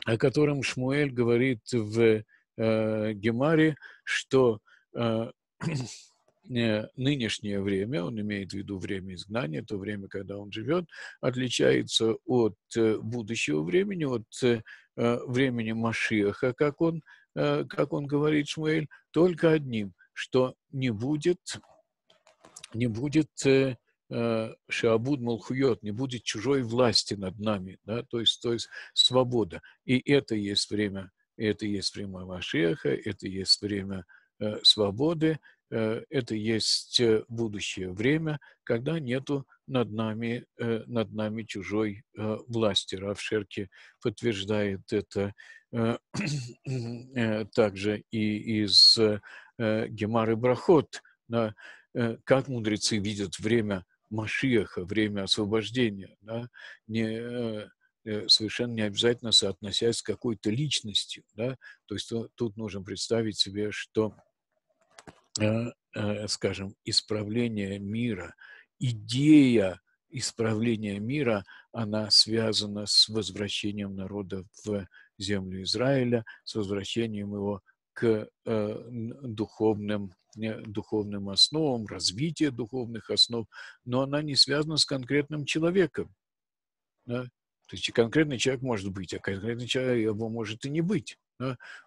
о котором Шмуэль говорит в Гемаре, что нынешнее время, он имеет в виду время изгнания, то время, когда он живет, отличается от будущего времени, от времени Машиаха, как он как он говорит, Шмуэль, только одним, что не будет, не будет э, э, Шаабуд Малхуйот, не будет чужой власти над нами, да, то есть, то есть свобода. И это есть время, это есть время Машеха, это есть время э, свободы, э, это есть будущее время, когда нету над нами, э, над нами чужой э, власти. Равшерки подтверждает это Э, э, также и из э, Гемары Брахот, да, как мудрецы видят время Машиаха, время освобождения, да, не, совершенно не обязательно соотносясь с какой-то личностью. Да, то есть тут нужно представить себе, что э, э, скажем, исправления мира, идея исправления мира, она связана с возвращением народа в землю Израиля, с возвращением его к э, духовным, э, духовным основам, развитию духовных основ, но она не связана с конкретным человеком. Да? То есть конкретный человек может быть, а конкретный человек его может и не быть.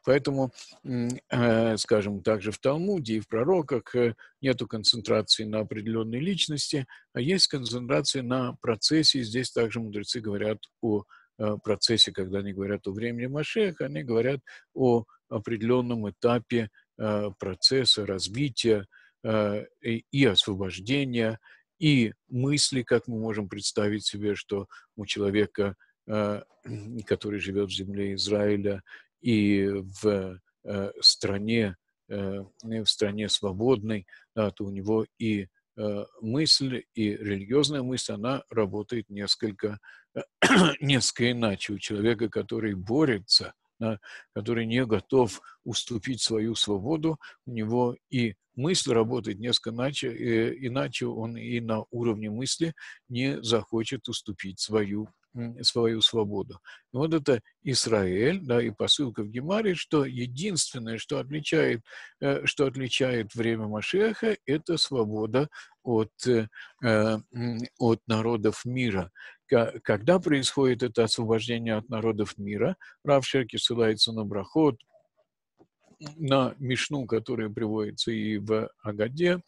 Поэтому, э, скажем, также в Талмуде и в пророках э, нету концентрации на определенной личности, а есть концентрация на процессе. Здесь также мудрецы говорят о э, процессе, когда они говорят о времени Машеха, они говорят о определенном этапе процесса развития и освобождения, и мысли, как мы можем представить себе, что у человека, который живет в земле Израиля, и в э, стране, э, в стране свободной, да, то у него и э, мысль, и религиозная мысль, она работает несколько, несколько иначе. У человека, который борется, да, который не готов уступить свою свободу, у него и мысль работает несколько иначе, иначе он и на уровне мысли не захочет уступить свою свою свободу. И вот это Израиль, да, и посылка в Гемаре, что единственное, что отличает, э, что отличает время Машеха, это свобода от, э, от народов мира. Когда происходит это освобождение от народов мира, Рав Шерки ссылается на Брахот, на Мишну, которая приводится и в Агаде,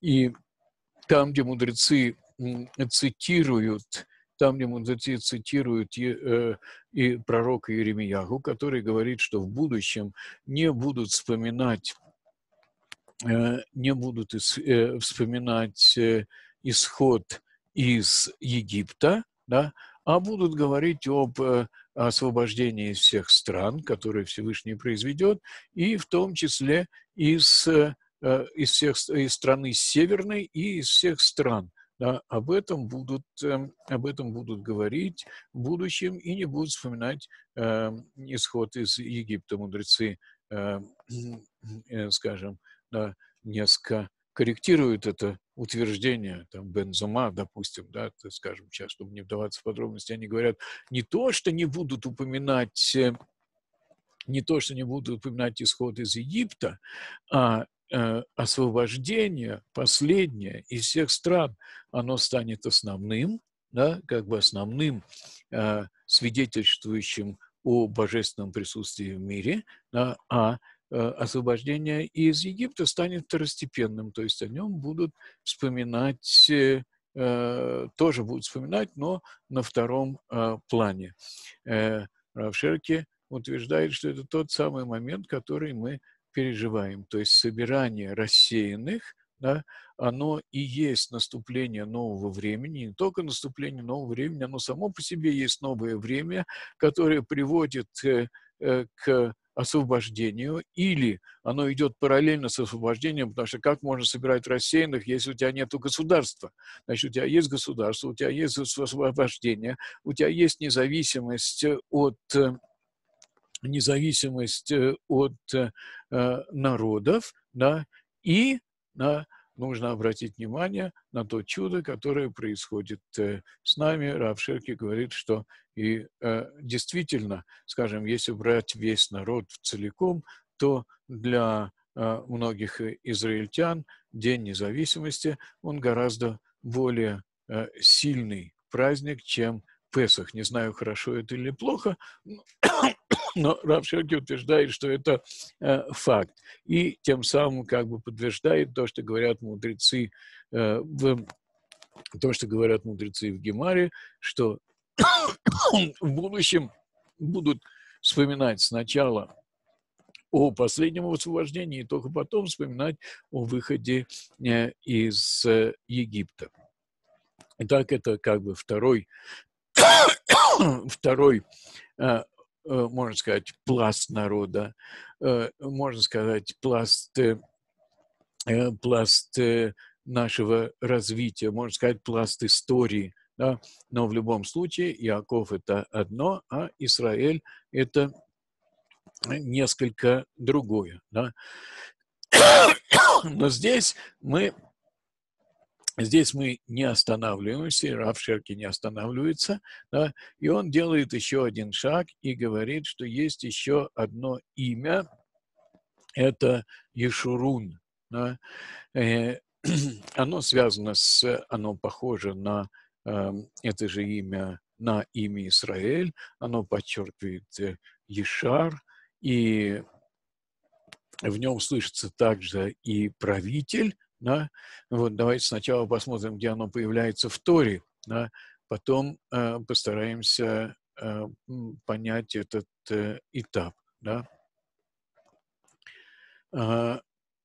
и там, где мудрецы цитируют там, мудрецы цитируют э, и пророка Иеремияху, который говорит, что в будущем не будут вспоминать э, не будут э, вспоминать исход из Египта, да, а будут говорить об освобождении всех стран, которые Всевышний произведет, и в том числе из, из всех из страны северной и из всех стран да, об этом будут, э, об этом будут говорить в будущем и не будут вспоминать э, исход из Египта. Мудрецы, э, э, скажем, да, несколько корректируют это утверждение, там, Бензума, допустим, да, скажем, сейчас, чтобы не вдаваться в подробности, они говорят не то, что не будут упоминать э, не то, что не будут упоминать исход из Египта, а освобождение последнее из всех стран, оно станет основным, да, как бы основным э, свидетельствующим о божественном присутствии в мире, да, а э, освобождение из Египта станет второстепенным, то есть о нем будут вспоминать, э, тоже будут вспоминать, но на втором э, плане. Э, Равшерки утверждает, что это тот самый момент, который мы переживаем, то есть собирание рассеянных, да, оно и есть наступление нового времени, не только наступление нового времени, оно само по себе есть новое время, которое приводит э, э, к освобождению, или оно идет параллельно с освобождением, потому что как можно собирать рассеянных, если у тебя нет государства? Значит, у тебя есть государство, у тебя есть освобождение, у тебя есть независимость от э, независимость э, от э, народов, да, и да, нужно обратить внимание на то чудо, которое происходит э, с нами. Рав Шерки говорит, что и действительно, скажем, если брать весь народ целиком, то для многих израильтян День независимости, он гораздо более сильный праздник, чем Песах. Не знаю, хорошо это или плохо, но Рав Шерки утверждает, что это э, факт. И тем самым как бы подтверждает то, что говорят мудрецы э, в то, что говорят мудрецы в Гемаре, что в будущем будут вспоминать сначала о последнем освобождении, и только потом вспоминать о выходе э, из э, Египта. Итак, это как бы второй, второй э, можно сказать, пласт народа, э, можно сказать, пласт, э, пласт нашего развития, можно сказать, пласт истории. Да? Но в любом случае Яков это одно, а Израиль это несколько другое. Да? Но здесь мы Здесь мы не останавливаемся, Рав Шерки не останавливается, да, и он делает еще один шаг и говорит, что есть еще одно имя, это Ешурун. Да. Э, оно связано с, оно похоже на э, это же имя, на имя Израиль, оно подчеркивает э, Ешар, и в нем слышится также и правитель, да? Вот давайте сначала посмотрим, где оно появляется в Торе, да? потом э, постараемся э, понять этот э, этап. Да? А,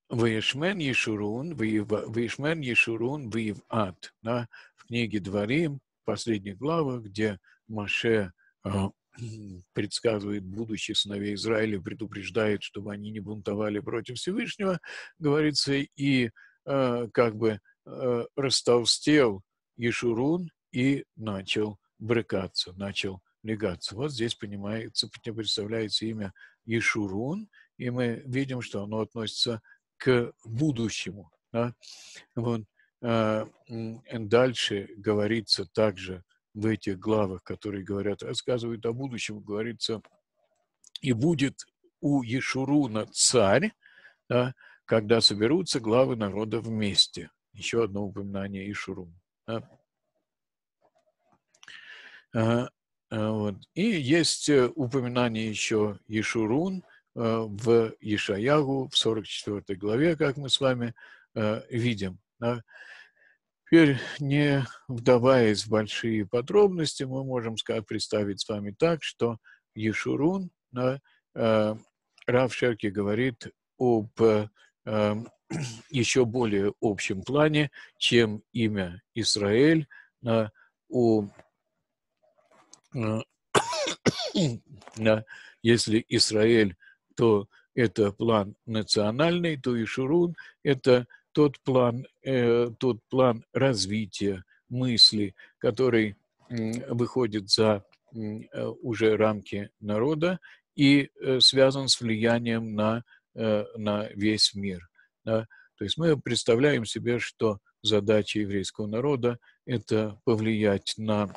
Ваишмен Ешурун, Ваишмен Ешурун, Ваив Ад. Да? В книге Дворим, последних главах, где Маше а, предсказывает будущее сыновей Израиля, предупреждает, чтобы они не бунтовали против Всевышнего, говорится, и Э, как бы э, растолстел Ешурун и начал брыкаться, начал легаться. Вот здесь понимается, представляется имя Ешурун, и мы видим, что оно относится к будущему. Да? Вот. Э, дальше говорится также в этих главах, которые говорят, рассказывают о будущем, говорится, и будет у Ешуруна царь, когда соберутся главы народа вместе. Еще одно упоминание Ишурум. Да? А, вот. И есть э, упоминание еще Ишурун э, в Ишаягу в 44 главе, как мы с вами э, видим. Да? Теперь, не вдаваясь в большие подробности, мы можем сказать, представить с вами так, что Ешурун, да, Рав Шерки говорит об еще более общем плане, чем имя Израиль. У, если Израиль, то это план национальный, то и Шурун – это тот план, э, тот план развития мысли, который выходит за э, уже рамки народа и э, связан с влиянием на Э, на весь мир. Да? То есть мы представляем себе, что задача еврейского народа – это повлиять на,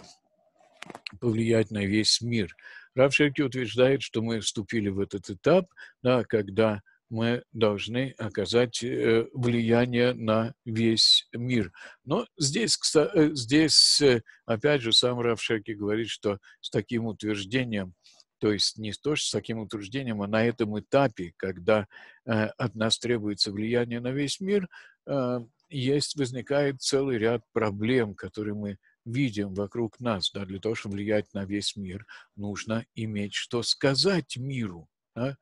повлиять на весь мир. Рав Шерки утверждает, что мы вступили в этот этап, да, когда мы должны оказать э, влияние на весь мир. Но здесь, э, здесь опять же, сам Рав Шерки говорит, что с таким утверждением – то есть не то, что с таким утверждением, а на этом этапе, когда э, от нас требуется влияние на весь мир, э, есть, возникает целый ряд проблем, которые мы видим вокруг нас. Да, для того, чтобы влиять на весь мир, нужно иметь что сказать миру. Да?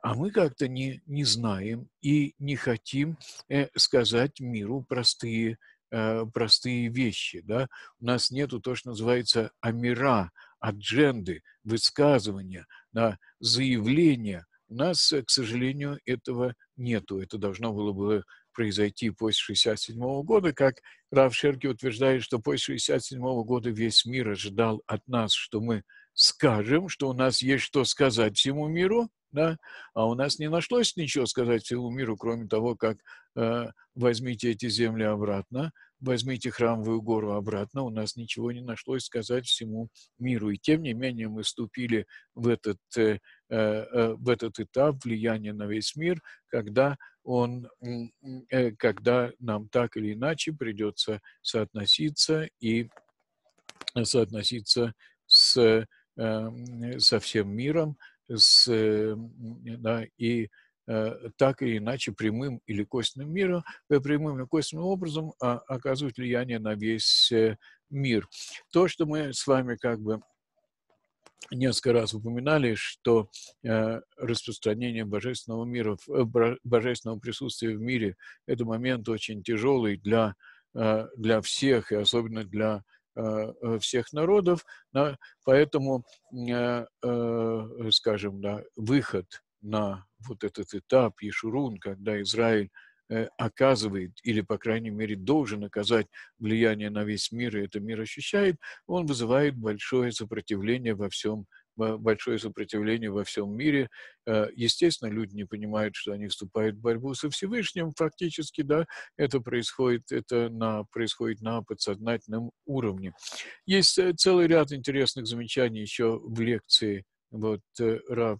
А мы как-то не, не знаем и не хотим э, сказать миру простые, э, простые вещи. Да? У нас нету то, что называется амира, адженды, высказывания, на заявления. У нас, к сожалению, этого нету. Это должно было бы произойти после 67 года, как Рав Шерки утверждает, что после 67 года весь мир ожидал от нас, что мы скажем, что у нас есть что сказать всему миру, да, а у нас не нашлось ничего сказать всему миру, кроме того, как э, возьмите эти земли обратно, возьмите храмовую гору обратно, у нас ничего не нашлось сказать всему миру. И тем не менее мы вступили в этот, э, э, э в этот этап влияния на весь мир, когда, он, когда нам так или иначе придется соотноситься и соотноситься с, со всем миром, с, да, и так или иначе прямым или косвенным миром, э, прямым или косвенным образом а, оказывают влияние на весь э, мир. То, что мы с вами как бы несколько раз упоминали, что распространение божественного мира, божественного присутствия в мире – это момент очень тяжелый для, для всех, и особенно для всех народов, поэтому, скажем, да, выход на вот этот этап Ешурун, когда Израиль э, оказывает, или, по крайней мере, должен оказать влияние на весь мир, и это мир ощущает, он вызывает большое сопротивление во всем большое сопротивление во всем мире. Естественно, люди не понимают, что они вступают в борьбу со Всевышним. Фактически, да, это происходит, это на, происходит на подсознательном уровне. Есть целый ряд интересных замечаний еще в лекции вот, Раф,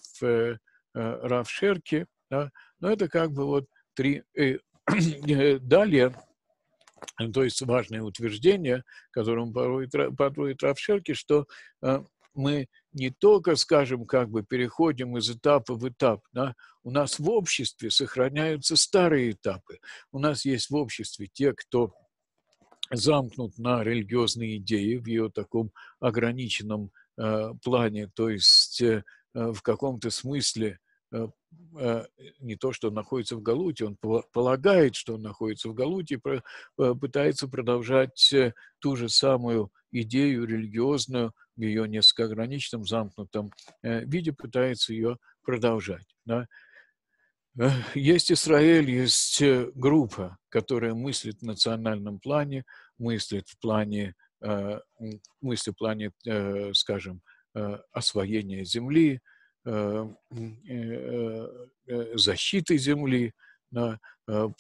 Раф Шерки, да, но это как бы вот три... Далее, то есть важное утверждение, которым подводит Равшерки, что мы не только, скажем, как бы переходим из этапа в этап, да, у нас в обществе сохраняются старые этапы. У нас есть в обществе те, кто замкнут на религиозные идеи в ее таком ограниченном э, плане, то есть э, в каком-то смысле э, э, не то, что он находится в Галуте, он полагает, что он находится в Галуте, э, пытается продолжать ту же самую идею религиозную, в ее несколько ограниченном, замкнутом э, виде пытается ее продолжать. Да? Э, есть Израиль, есть э, группа, которая мыслит в национальном плане, мыслит в плане, мыслит в плане, скажем, освоения земли, защиты земли,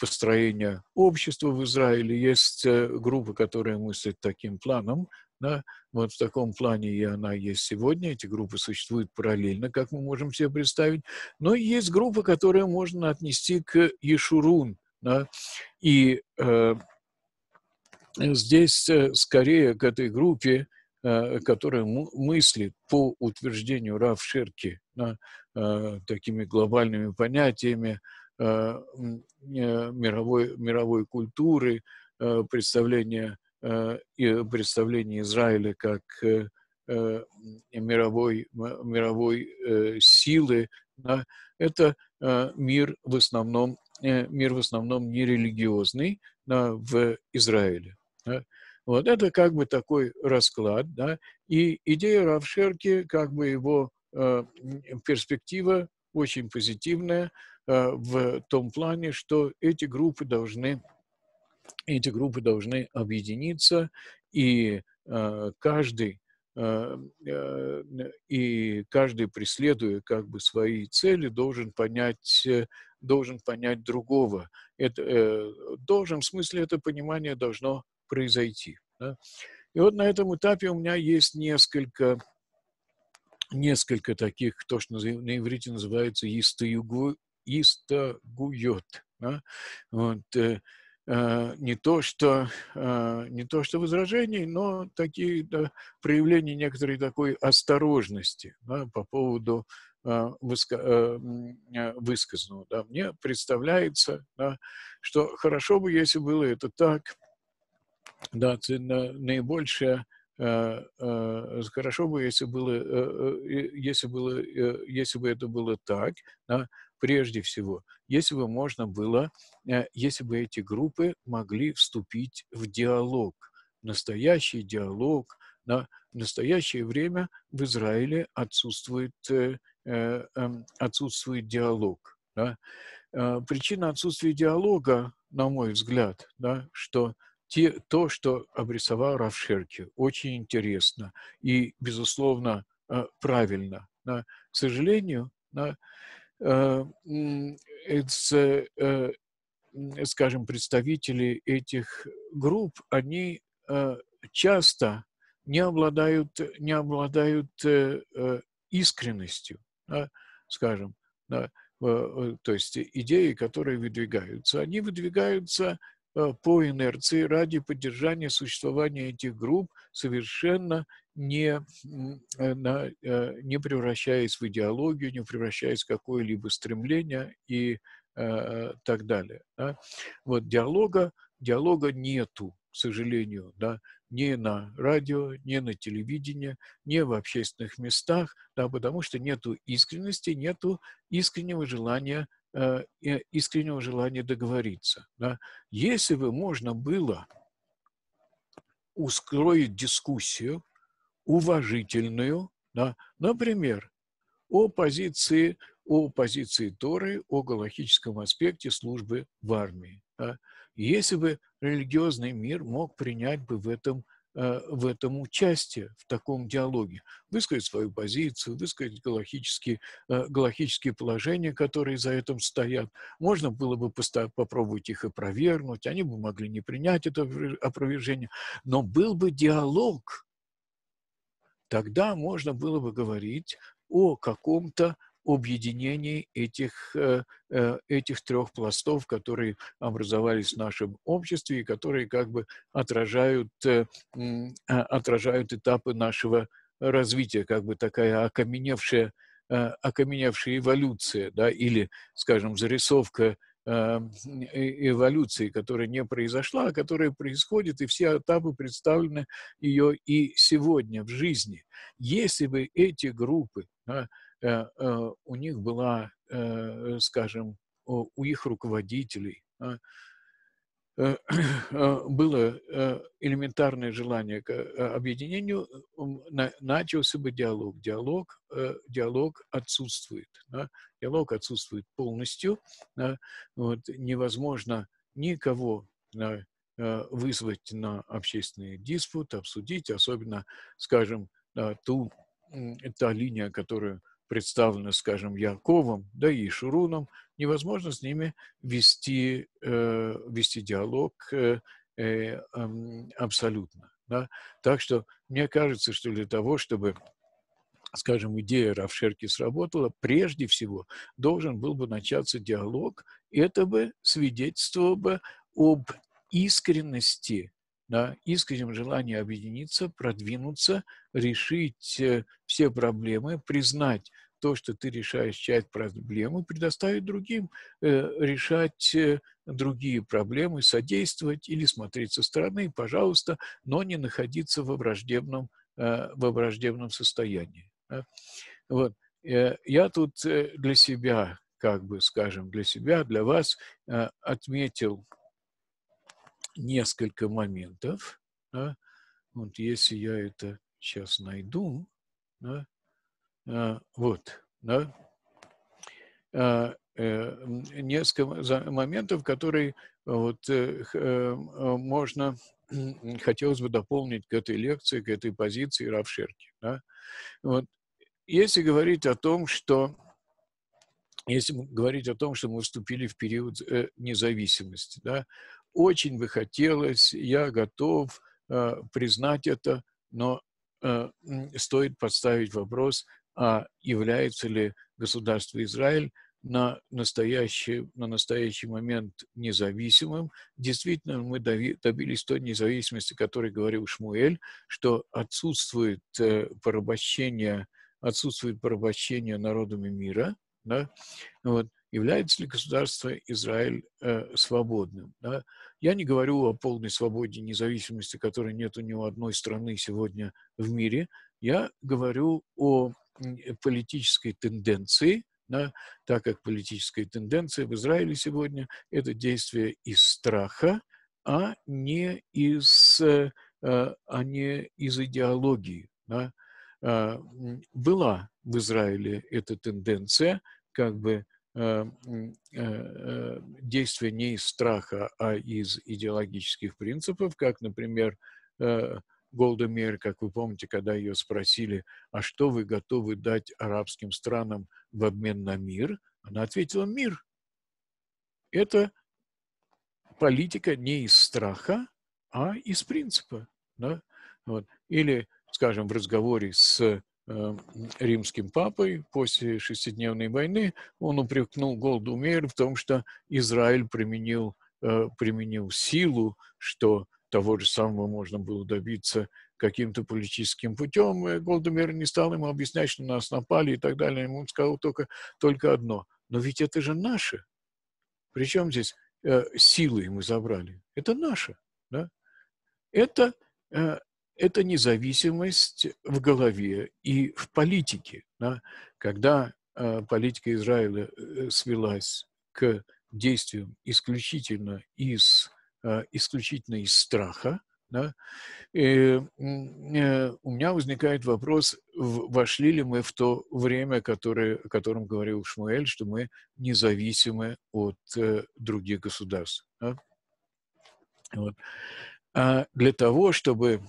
построения общества в Израиле. Есть группа, которая мыслит таким планом, да? Вот в таком плане и она есть сегодня. Эти группы существуют параллельно, как мы можем себе представить. Но есть группа, которую можно отнести к Ешурун. Да? И э, здесь э, скорее к этой группе, э, которая мыслит по утверждению Рав Шерки да, э, такими глобальными понятиями э, э, мировой, мировой культуры, э, представления Э, и представление Израиля как э, э, мировой, мировой силы, да, это мир в основном, мир в основном нерелигиозный да, в Израиле. Да. Вот это как бы такой расклад, да, и идея Равшерки, как бы его э, перспектива очень позитивная э, в том плане, что эти группы должны эти группы должны объединиться, и э, каждый э, э, и каждый, преследуя как бы свои цели, должен понять, должен понять другого. Это, должен, в смысле, это понимание должно произойти. Да? И вот на этом этапе у меня есть несколько, несколько таких, то, что на иврите называется истагуйот. Да? Вот, Э, не то что э, не то что возражений, но такие да, проявления некоторой такой осторожности да, по поводу э, выска, высказанного. Да. Мне представляется, да, что хорошо бы, если было это так, да, наибольшее хорошо бы, если было, если было, если бы это было так, да, прежде всего, если бы можно было, э, если бы эти группы могли вступить в диалог, настоящий диалог, на настоящее время в Израиле отсутствует, э, э, эм, отсутствует диалог. Да? Причина отсутствия диалога, на мой взгляд, да, что те, то, что обрисовал Равшерки, очень интересно и, безусловно, правильно. Да? К сожалению, Э, э, скажем, представители этих групп, они э, часто не обладают, не обладают искренностью, скажем, то есть идеи, которые выдвигаются, они выдвигаются по инерции ради поддержания существования этих групп совершенно не, э, э, не превращаясь в идеологию, не превращаясь в какое-либо стремление и э, так далее. Да? Вот диалога, диалога нету, к сожалению, да, ни на радио, ни на телевидении, ни в общественных местах, да, потому что нету искренности, нету искреннего желания искреннего желания договориться. Да. Если бы можно было устроить дискуссию, уважительную, да, например, о позиции, о позиции Торы, о галахическом аспекте службы в армии. Да. Если бы религиозный мир мог принять бы в этом э, в этом участие, в таком диалоге, высказать свою позицию, высказать галактические, э, галактические положения, которые за этим стоят. Можно было бы попробовать их опровергнуть, они бы могли не принять это опровержение, но был бы диалог, тогда можно было бы говорить о каком-то объединении этих, э, э, этих трех пластов, которые образовались в нашем обществе и которые как бы отражают, э, а, отражают этапы нашего развития, как бы такая окаменевшая, окаменевшая эволюция, да, или, скажем, зарисовка эволюции, которая не произошла, а которая происходит, и все этапы представлены ее и сегодня в жизни. Если бы эти группы у них была, э, скажем, у их руководителей а, было элементарное желание к объединению, начался бы диалог. Диалог, диалог отсутствует. Диалог отсутствует полностью. Вот, невозможно никого вызвать на общественный диспут, обсудить, особенно, скажем, ту, та линия, которую представлены, скажем, Яковом, да и Шуруном, невозможно с ними вести, э, вести диалог э, э, абсолютно. Да? Так что мне кажется, что для того, чтобы скажем, идея Равшерки сработала, прежде всего должен был бы начаться диалог, это бы свидетельствовало бы об искренности да, искреннем желании объединиться, продвинуться, решить э, все проблемы, признать то, что ты решаешь часть проблемы, предоставить другим э, решать э, другие проблемы, содействовать или смотреть со стороны, пожалуйста, но не находиться во враждебном, э, во враждебном состоянии. Вот. Я тут для себя, как бы скажем, для себя, для вас отметил несколько моментов. Да? Вот если я это сейчас найду, да? А, вот, да, а, э, несколько моментов, которые вот э, э, можно, хотелось бы дополнить к этой лекции, к этой позиции Равшерки. Да? Вот. Если говорить о том, что если говорить о том, что мы вступили в период независимости, да, очень бы хотелось, я готов признать это, но стоит поставить вопрос, а является ли государство Израиль на настоящий, на настоящий момент независимым. Действительно, мы добились той независимости, о которой говорил Шмуэль, что отсутствует э, порабощение, отсутствует порабощение народами мира, да? вот. Является ли государство Израиль э, свободным. Да? Я не говорю о полной свободе и независимости, которой нет у него одной страны сегодня в мире. Я говорю о политической тенденции, да, так как политическая тенденция в Израиле сегодня – это действие из страха, а не из, э, а не из идеологии. Да. Была в Израиле эта тенденция, как бы э, э, действие не из страха, а из идеологических принципов, как, например, Голда Мейер, как вы помните, когда ее спросили, а что вы готовы дать арабским странам в обмен на мир, она ответила «мир». Это политика не из страха, а из принципа. Да? Вот. Или, скажем, в разговоре с э, римским папой после шестидневной войны он упрекнул Голду в том, что Израиль применил, э, применил силу, что того же самого можно было добиться каким-то политическим путем. И Голдемер не стал ему объяснять, что нас напали и так далее. Ему сказал только, только одно. Но ведь это же наше. Причем здесь э, силы мы забрали? Это наше. Да? Это, э, это независимость в голове и в политике. Да? Когда э, политика Израиля э, свелась к действиям исключительно из Э, исключительно из страха, да, и, э, у меня возникает вопрос, вошли ли мы в то время, которое, о котором говорил Шмуэль, что мы независимы от э, других государств. Да? Вот. А для того, чтобы э,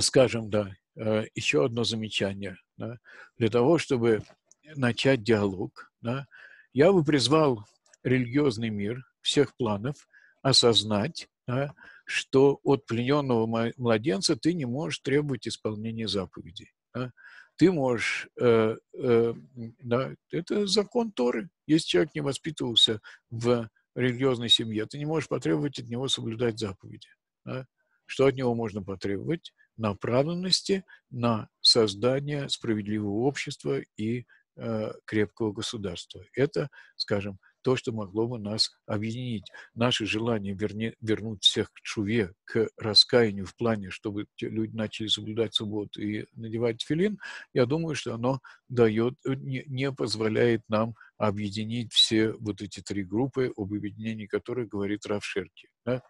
скажем, да, э, еще одно замечание. Да, для того, чтобы начать диалог, да, я бы призвал религиозный мир всех планов осознать, да, что от плененного младенца ты не можешь требовать исполнения заповедей. Да. Ты можешь, э, э, да, это закон Торы. Если человек не воспитывался в религиозной семье, ты не можешь потребовать от него соблюдать заповеди. Да. Что от него можно потребовать? Направленности на создание справедливого общества и э, крепкого государства. Это, скажем, то, что могло бы нас объединить. Наше желание верне, вернуть всех к чуве, к раскаянию в плане, чтобы люди начали соблюдать субботу и надевать филин, я думаю, что оно дает, э, не, не позволяет нам объединить все вот эти три группы, об объединении которых говорит Равшерки. Да?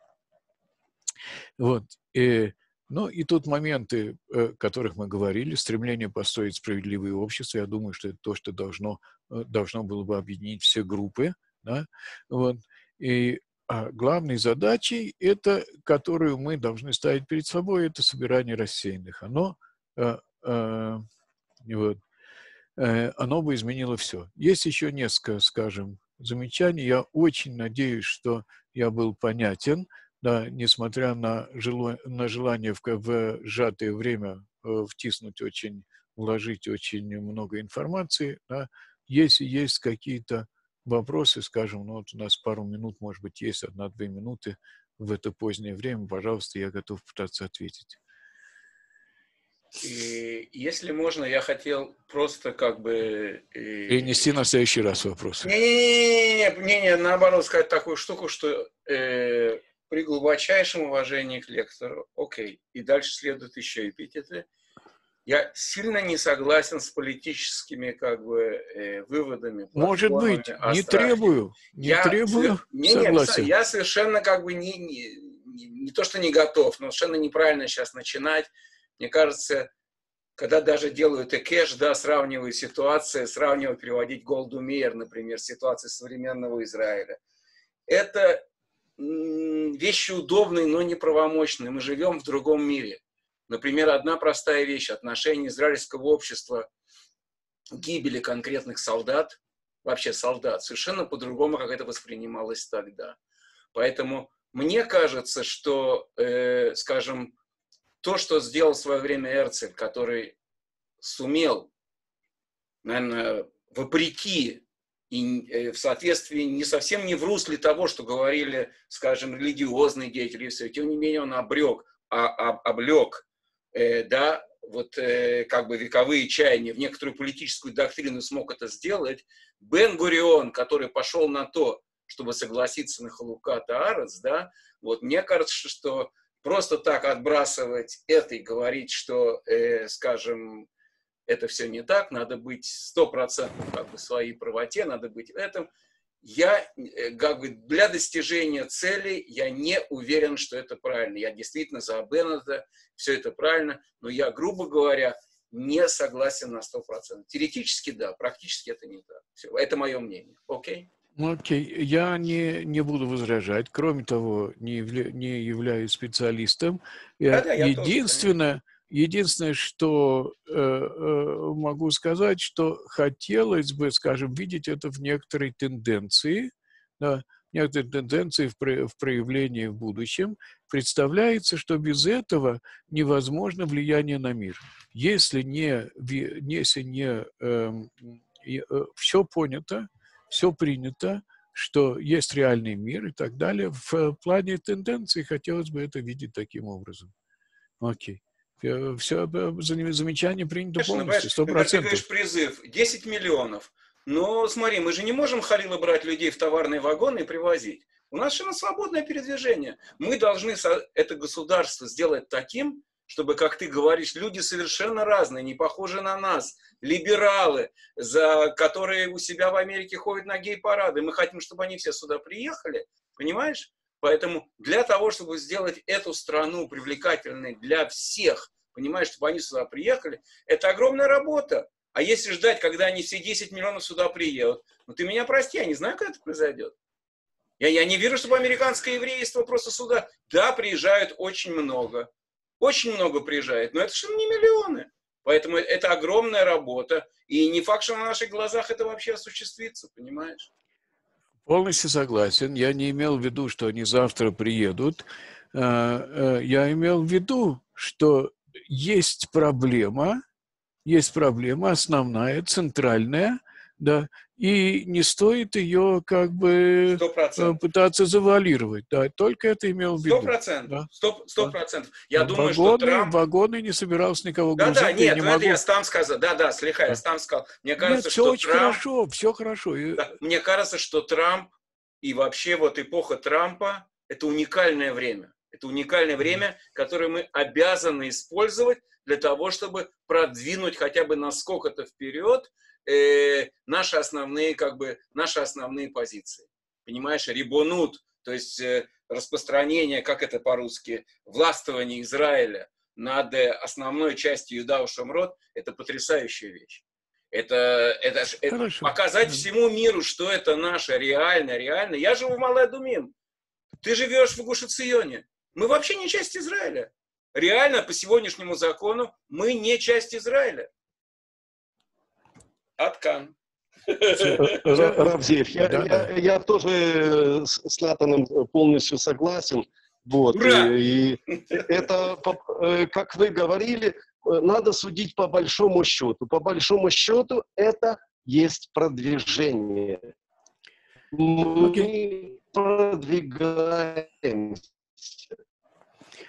Вот. И, ну и тут моменты, о которых мы говорили, стремление построить справедливое общество, я думаю, что это то, что должно, э, должно было бы объединить все группы. Да? Вот. И а главной задачей, это, которую мы должны ставить перед собой, это собирание рассеянных. Оно, э, э, вот, э, оно бы изменило все. Есть еще несколько, скажем, замечаний. Я очень надеюсь, что я был понятен да, несмотря на, жело, на желание в, в сжатое время э, втиснуть очень, вложить очень много информации, да, если есть какие-то вопросы, скажем, ну вот у нас пару минут, может быть, есть одна-две минуты в это позднее время, пожалуйста, я готов пытаться ответить. И если можно, я хотел просто как бы... Перенести на следующий раз вопрос. Не-не-не, не, не, наоборот, сказать такую штуку, что э, при глубочайшем уважении к лектору, окей, и дальше следует еще эпитеты, я сильно не согласен с политическими как бы э, выводами. Может быть, не требую, не я, требую не, согласен. я совершенно как бы не, не, не, не то, что не готов, но совершенно неправильно сейчас начинать. Мне кажется, когда даже делают экэш, да, сравнивают ситуации, сравнивают, приводить Голду Мейер, например, ситуации современного Израиля. Это вещи удобные, но не правомочные. Мы живем в другом мире. Например, одна простая вещь – отношение израильского общества к гибели конкретных солдат, вообще солдат, совершенно по-другому, как это воспринималось тогда. Поэтому мне кажется, что, э, скажем, то, что сделал в свое время Эрцель, который сумел, наверное, вопреки и э, в соответствии не совсем не в русле того, что говорили, скажем, религиозные деятели, все, тем не менее он обрек, а, об, облег, э, да, вот э, как бы вековые чаяния. В некоторую политическую доктрину смог это сделать, Бен Гурион, который пошел на то, чтобы согласиться на Халукат Аарец, да, вот мне кажется, что просто так отбрасывать это и говорить, что, э, скажем, это все не так, надо быть стопроцентно как бы своей правоте, надо быть в этом. Я э, как бы для достижения цели я не уверен, что это правильно. Я действительно за Беннета, все это правильно, но я, грубо говоря, не согласен на 100%. Теоретически да, практически это не так. Все, это мое мнение. Окей? Okay? Окей, я не, не буду возражать. Кроме того, не, явля, не являюсь специалистом. Да, да, Единственное, тоже, Единственное, что э, э, могу сказать, что хотелось бы, скажем, видеть это в некоторой тенденции, да, некоторой тенденции в, про, в проявлении в будущем. Представляется, что без этого невозможно влияние на мир. Если не, если не эм, э, все понято, все принято, что есть реальный мир и так далее, в плане тенденции хотелось бы это видеть таким образом. Окей. Э, все замечание принято Конечно, полностью, сто процентов. Ты говоришь призыв, 10 миллионов. Но смотри, мы же не можем, Халила, брать людей в товарные вагоны и привозить. У нас совершенно свободное передвижение. Мы должны это государство сделать таким, чтобы, как ты говоришь, люди совершенно разные, не похожи на нас, либералы, за, которые у себя в Америке ходят на гей-парады. Мы хотим, чтобы они все сюда приехали, понимаешь? Поэтому для того, чтобы сделать эту страну привлекательной для всех, понимаешь, чтобы они сюда приехали, это огромная работа. А если ждать, когда они все 10 миллионов сюда приедут, ну ты меня прости, я не знаю, как это произойдет. Я, я не верю, чтобы американское еврейство просто сюда... Да, приезжают очень много. очень много приезжает, но это же не миллионы. Поэтому это огромная работа, и не факт, что на наших глазах это вообще осуществится, понимаешь? Полностью согласен. Я не имел в виду, что они завтра приедут. А, э, я имел в виду, что есть проблема, есть проблема основная, центральная, да, и не стоит ее как бы 100%. э, пытаться завуалировать. Да, только это имел в виду. Сто процентов. Да. Сто процентов. Я А думаю, что вагоны, Трамп... вагоны не собирался никого Да, грузить. да, я нет, не ну это могу... я сам сказал. Да, да, слегка, я Да. сам сказал. Мне Нет, кажется, все что очень Трамп... хорошо, все хорошо. Да, мне кажется, что Трамп и вообще вот эпоха Трампа – это уникальное время. Это уникальное время, которое мы обязаны использовать для того, чтобы продвинуть хотя бы на сколько-то вперед э, наши основные, как бы, наши основные позиции. Понимаешь, рибонут, то есть э, распространение, как это по-русски, властвование Израиля над э, основной частью Юдау Шамрот – это потрясающая вещь. Это, это, это показать всему миру, что это наше реально, реально. Я живу в Малая-Думим. Ты живешь в Гушиционе. Мы вообще не часть Израиля. Реально, по сегодняшнему закону, мы не часть Израиля. Аткан. Ра- Равзеев, я, Да, я, да. я тоже э, с, Натаном полностью согласен. Вот, Ура! и, и это, э, как вы говорили, э, надо судить по большому счету. По большому счету это есть продвижение. Мы продвигаемся.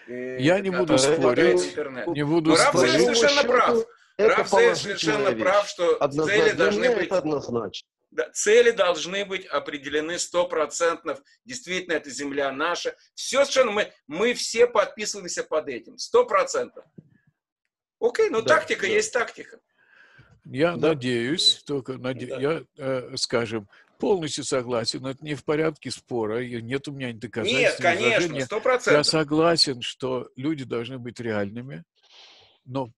Я не буду спорить. интернет. Не буду Раф спорить. Совершенно счету, прав. Это Раф совершенно вещь. прав, что Однозначно. цели должны быть это однозначно. Да, цели должны быть определены стопроцентно. Действительно, это земля наша. Все совершенно мы, мы все подписываемся под этим. Сто процентов. Окей, ну Да, тактика да. есть тактика. Я Да. надеюсь, только наде- Да. я, э, скажем, полностью согласен, это не в порядке спора, и нет у меня доказательств. Нет, ни конечно, сто Я процентов. согласен, что люди должны быть реальными, но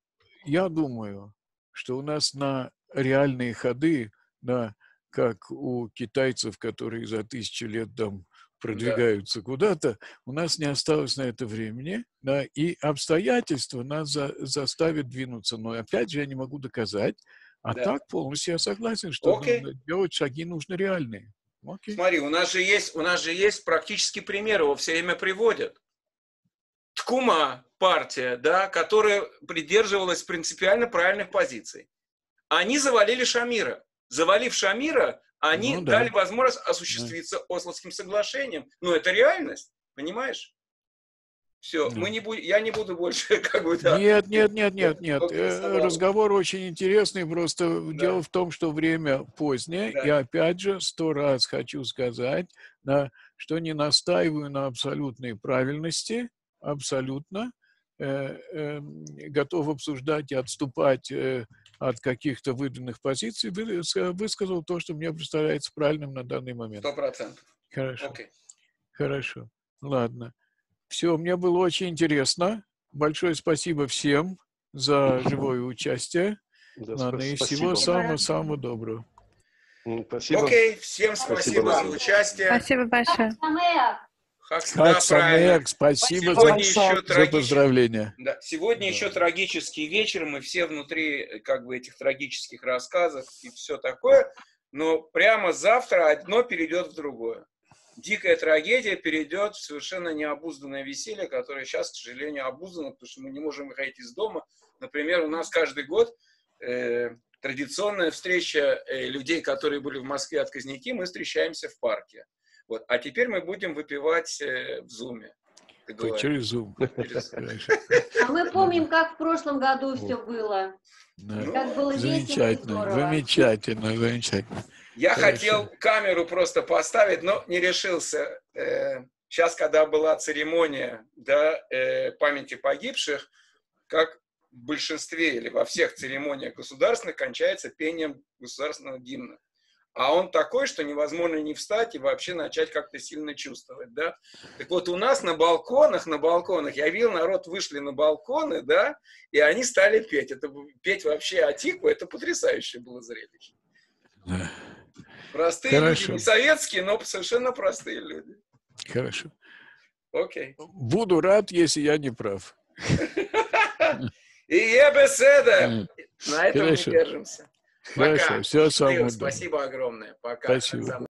я думаю, что у нас на реальные ходы, на, как у китайцев, которые за тысячу лет там продвигаются куда-то, у нас не осталось на это времени, да, и обстоятельства нас за- заставят двинуться. Но опять же, я не могу доказать, а Да. так полностью я согласен, что нужно делать шаги нужно реальные. Окей. Смотри, у нас же есть, у нас же есть практический пример, его все время приводят. Ткума партия, да, которая придерживалась принципиально правильных позиций. Они завалили Шамира. Завалив Шамира, они Ну да. дали возможность осуществиться Ословским соглашением. Ну, это реальность, понимаешь? Все, Да. мы не будем, я не буду больше как бы да. Нет, нет, нет, нет, нет. Э. Разговор очень интересный, просто дело в том, что время позднее, Да. и опять же сто раз хочу сказать, да, что не настаиваю на абсолютной правильности, абсолютно, э, эм, готов обсуждать и отступать э, от каких-то выданных позиций, высказал то, что мне представляется правильным на данный момент. Сто процентов. Хорошо. Окей. Хорошо. Ладно. Все, мне было очень интересно. Большое спасибо всем за живое участие. Да, Ладно, и всего самого-самого доброго. Спасибо. Окей, всем спасибо, Спасибо за участие. Спасибо большое. Хак- Как да, правильно. Самек, спасибо Сегодня за, еще за поздравления. Да. Сегодня еще трагический вечер, мы все внутри э, как бы этих трагических рассказов и все такое, но прямо завтра одно перейдет в другое. Дикая трагедия перейдет в совершенно необузданное веселье, которое сейчас, к сожалению, обуздано, потому что мы не можем выходить из дома. Например, у нас каждый год э, традиционная встреча э, людей, которые были в Москве отказники, мы встречаемся в парке. Вот. А теперь мы будем выпивать э, в Зуме. Через Zoom. Хорошо. А мы помним, как в прошлом году все было. Да. Ну, Как было весело и Замечательно, замечательно, замечательно. Я Хорошо. хотел камеру просто поставить, но не решился. Сейчас, когда была церемония да, э, памяти погибших, как в большинстве или во всех церемониях государственных кончается пением государственного гимна. А он такой, что невозможно не встать и вообще начать как-то сильно чувствовать, да. Так вот, у нас на балконах, на балконах, я видел, народ вышли на балконы, да, и они стали петь. Это петь вообще Атику, это потрясающее было зрелище. Да. Простые Хорошо. люди, не советские, но совершенно простые люди. Хорошо. Окей. Буду рад, если я не прав. И Ебеседа. На этом мы держимся. Хорошо, Пока. всего самого Счастливо, доброго. Спасибо огромное. Пока. Спасибо.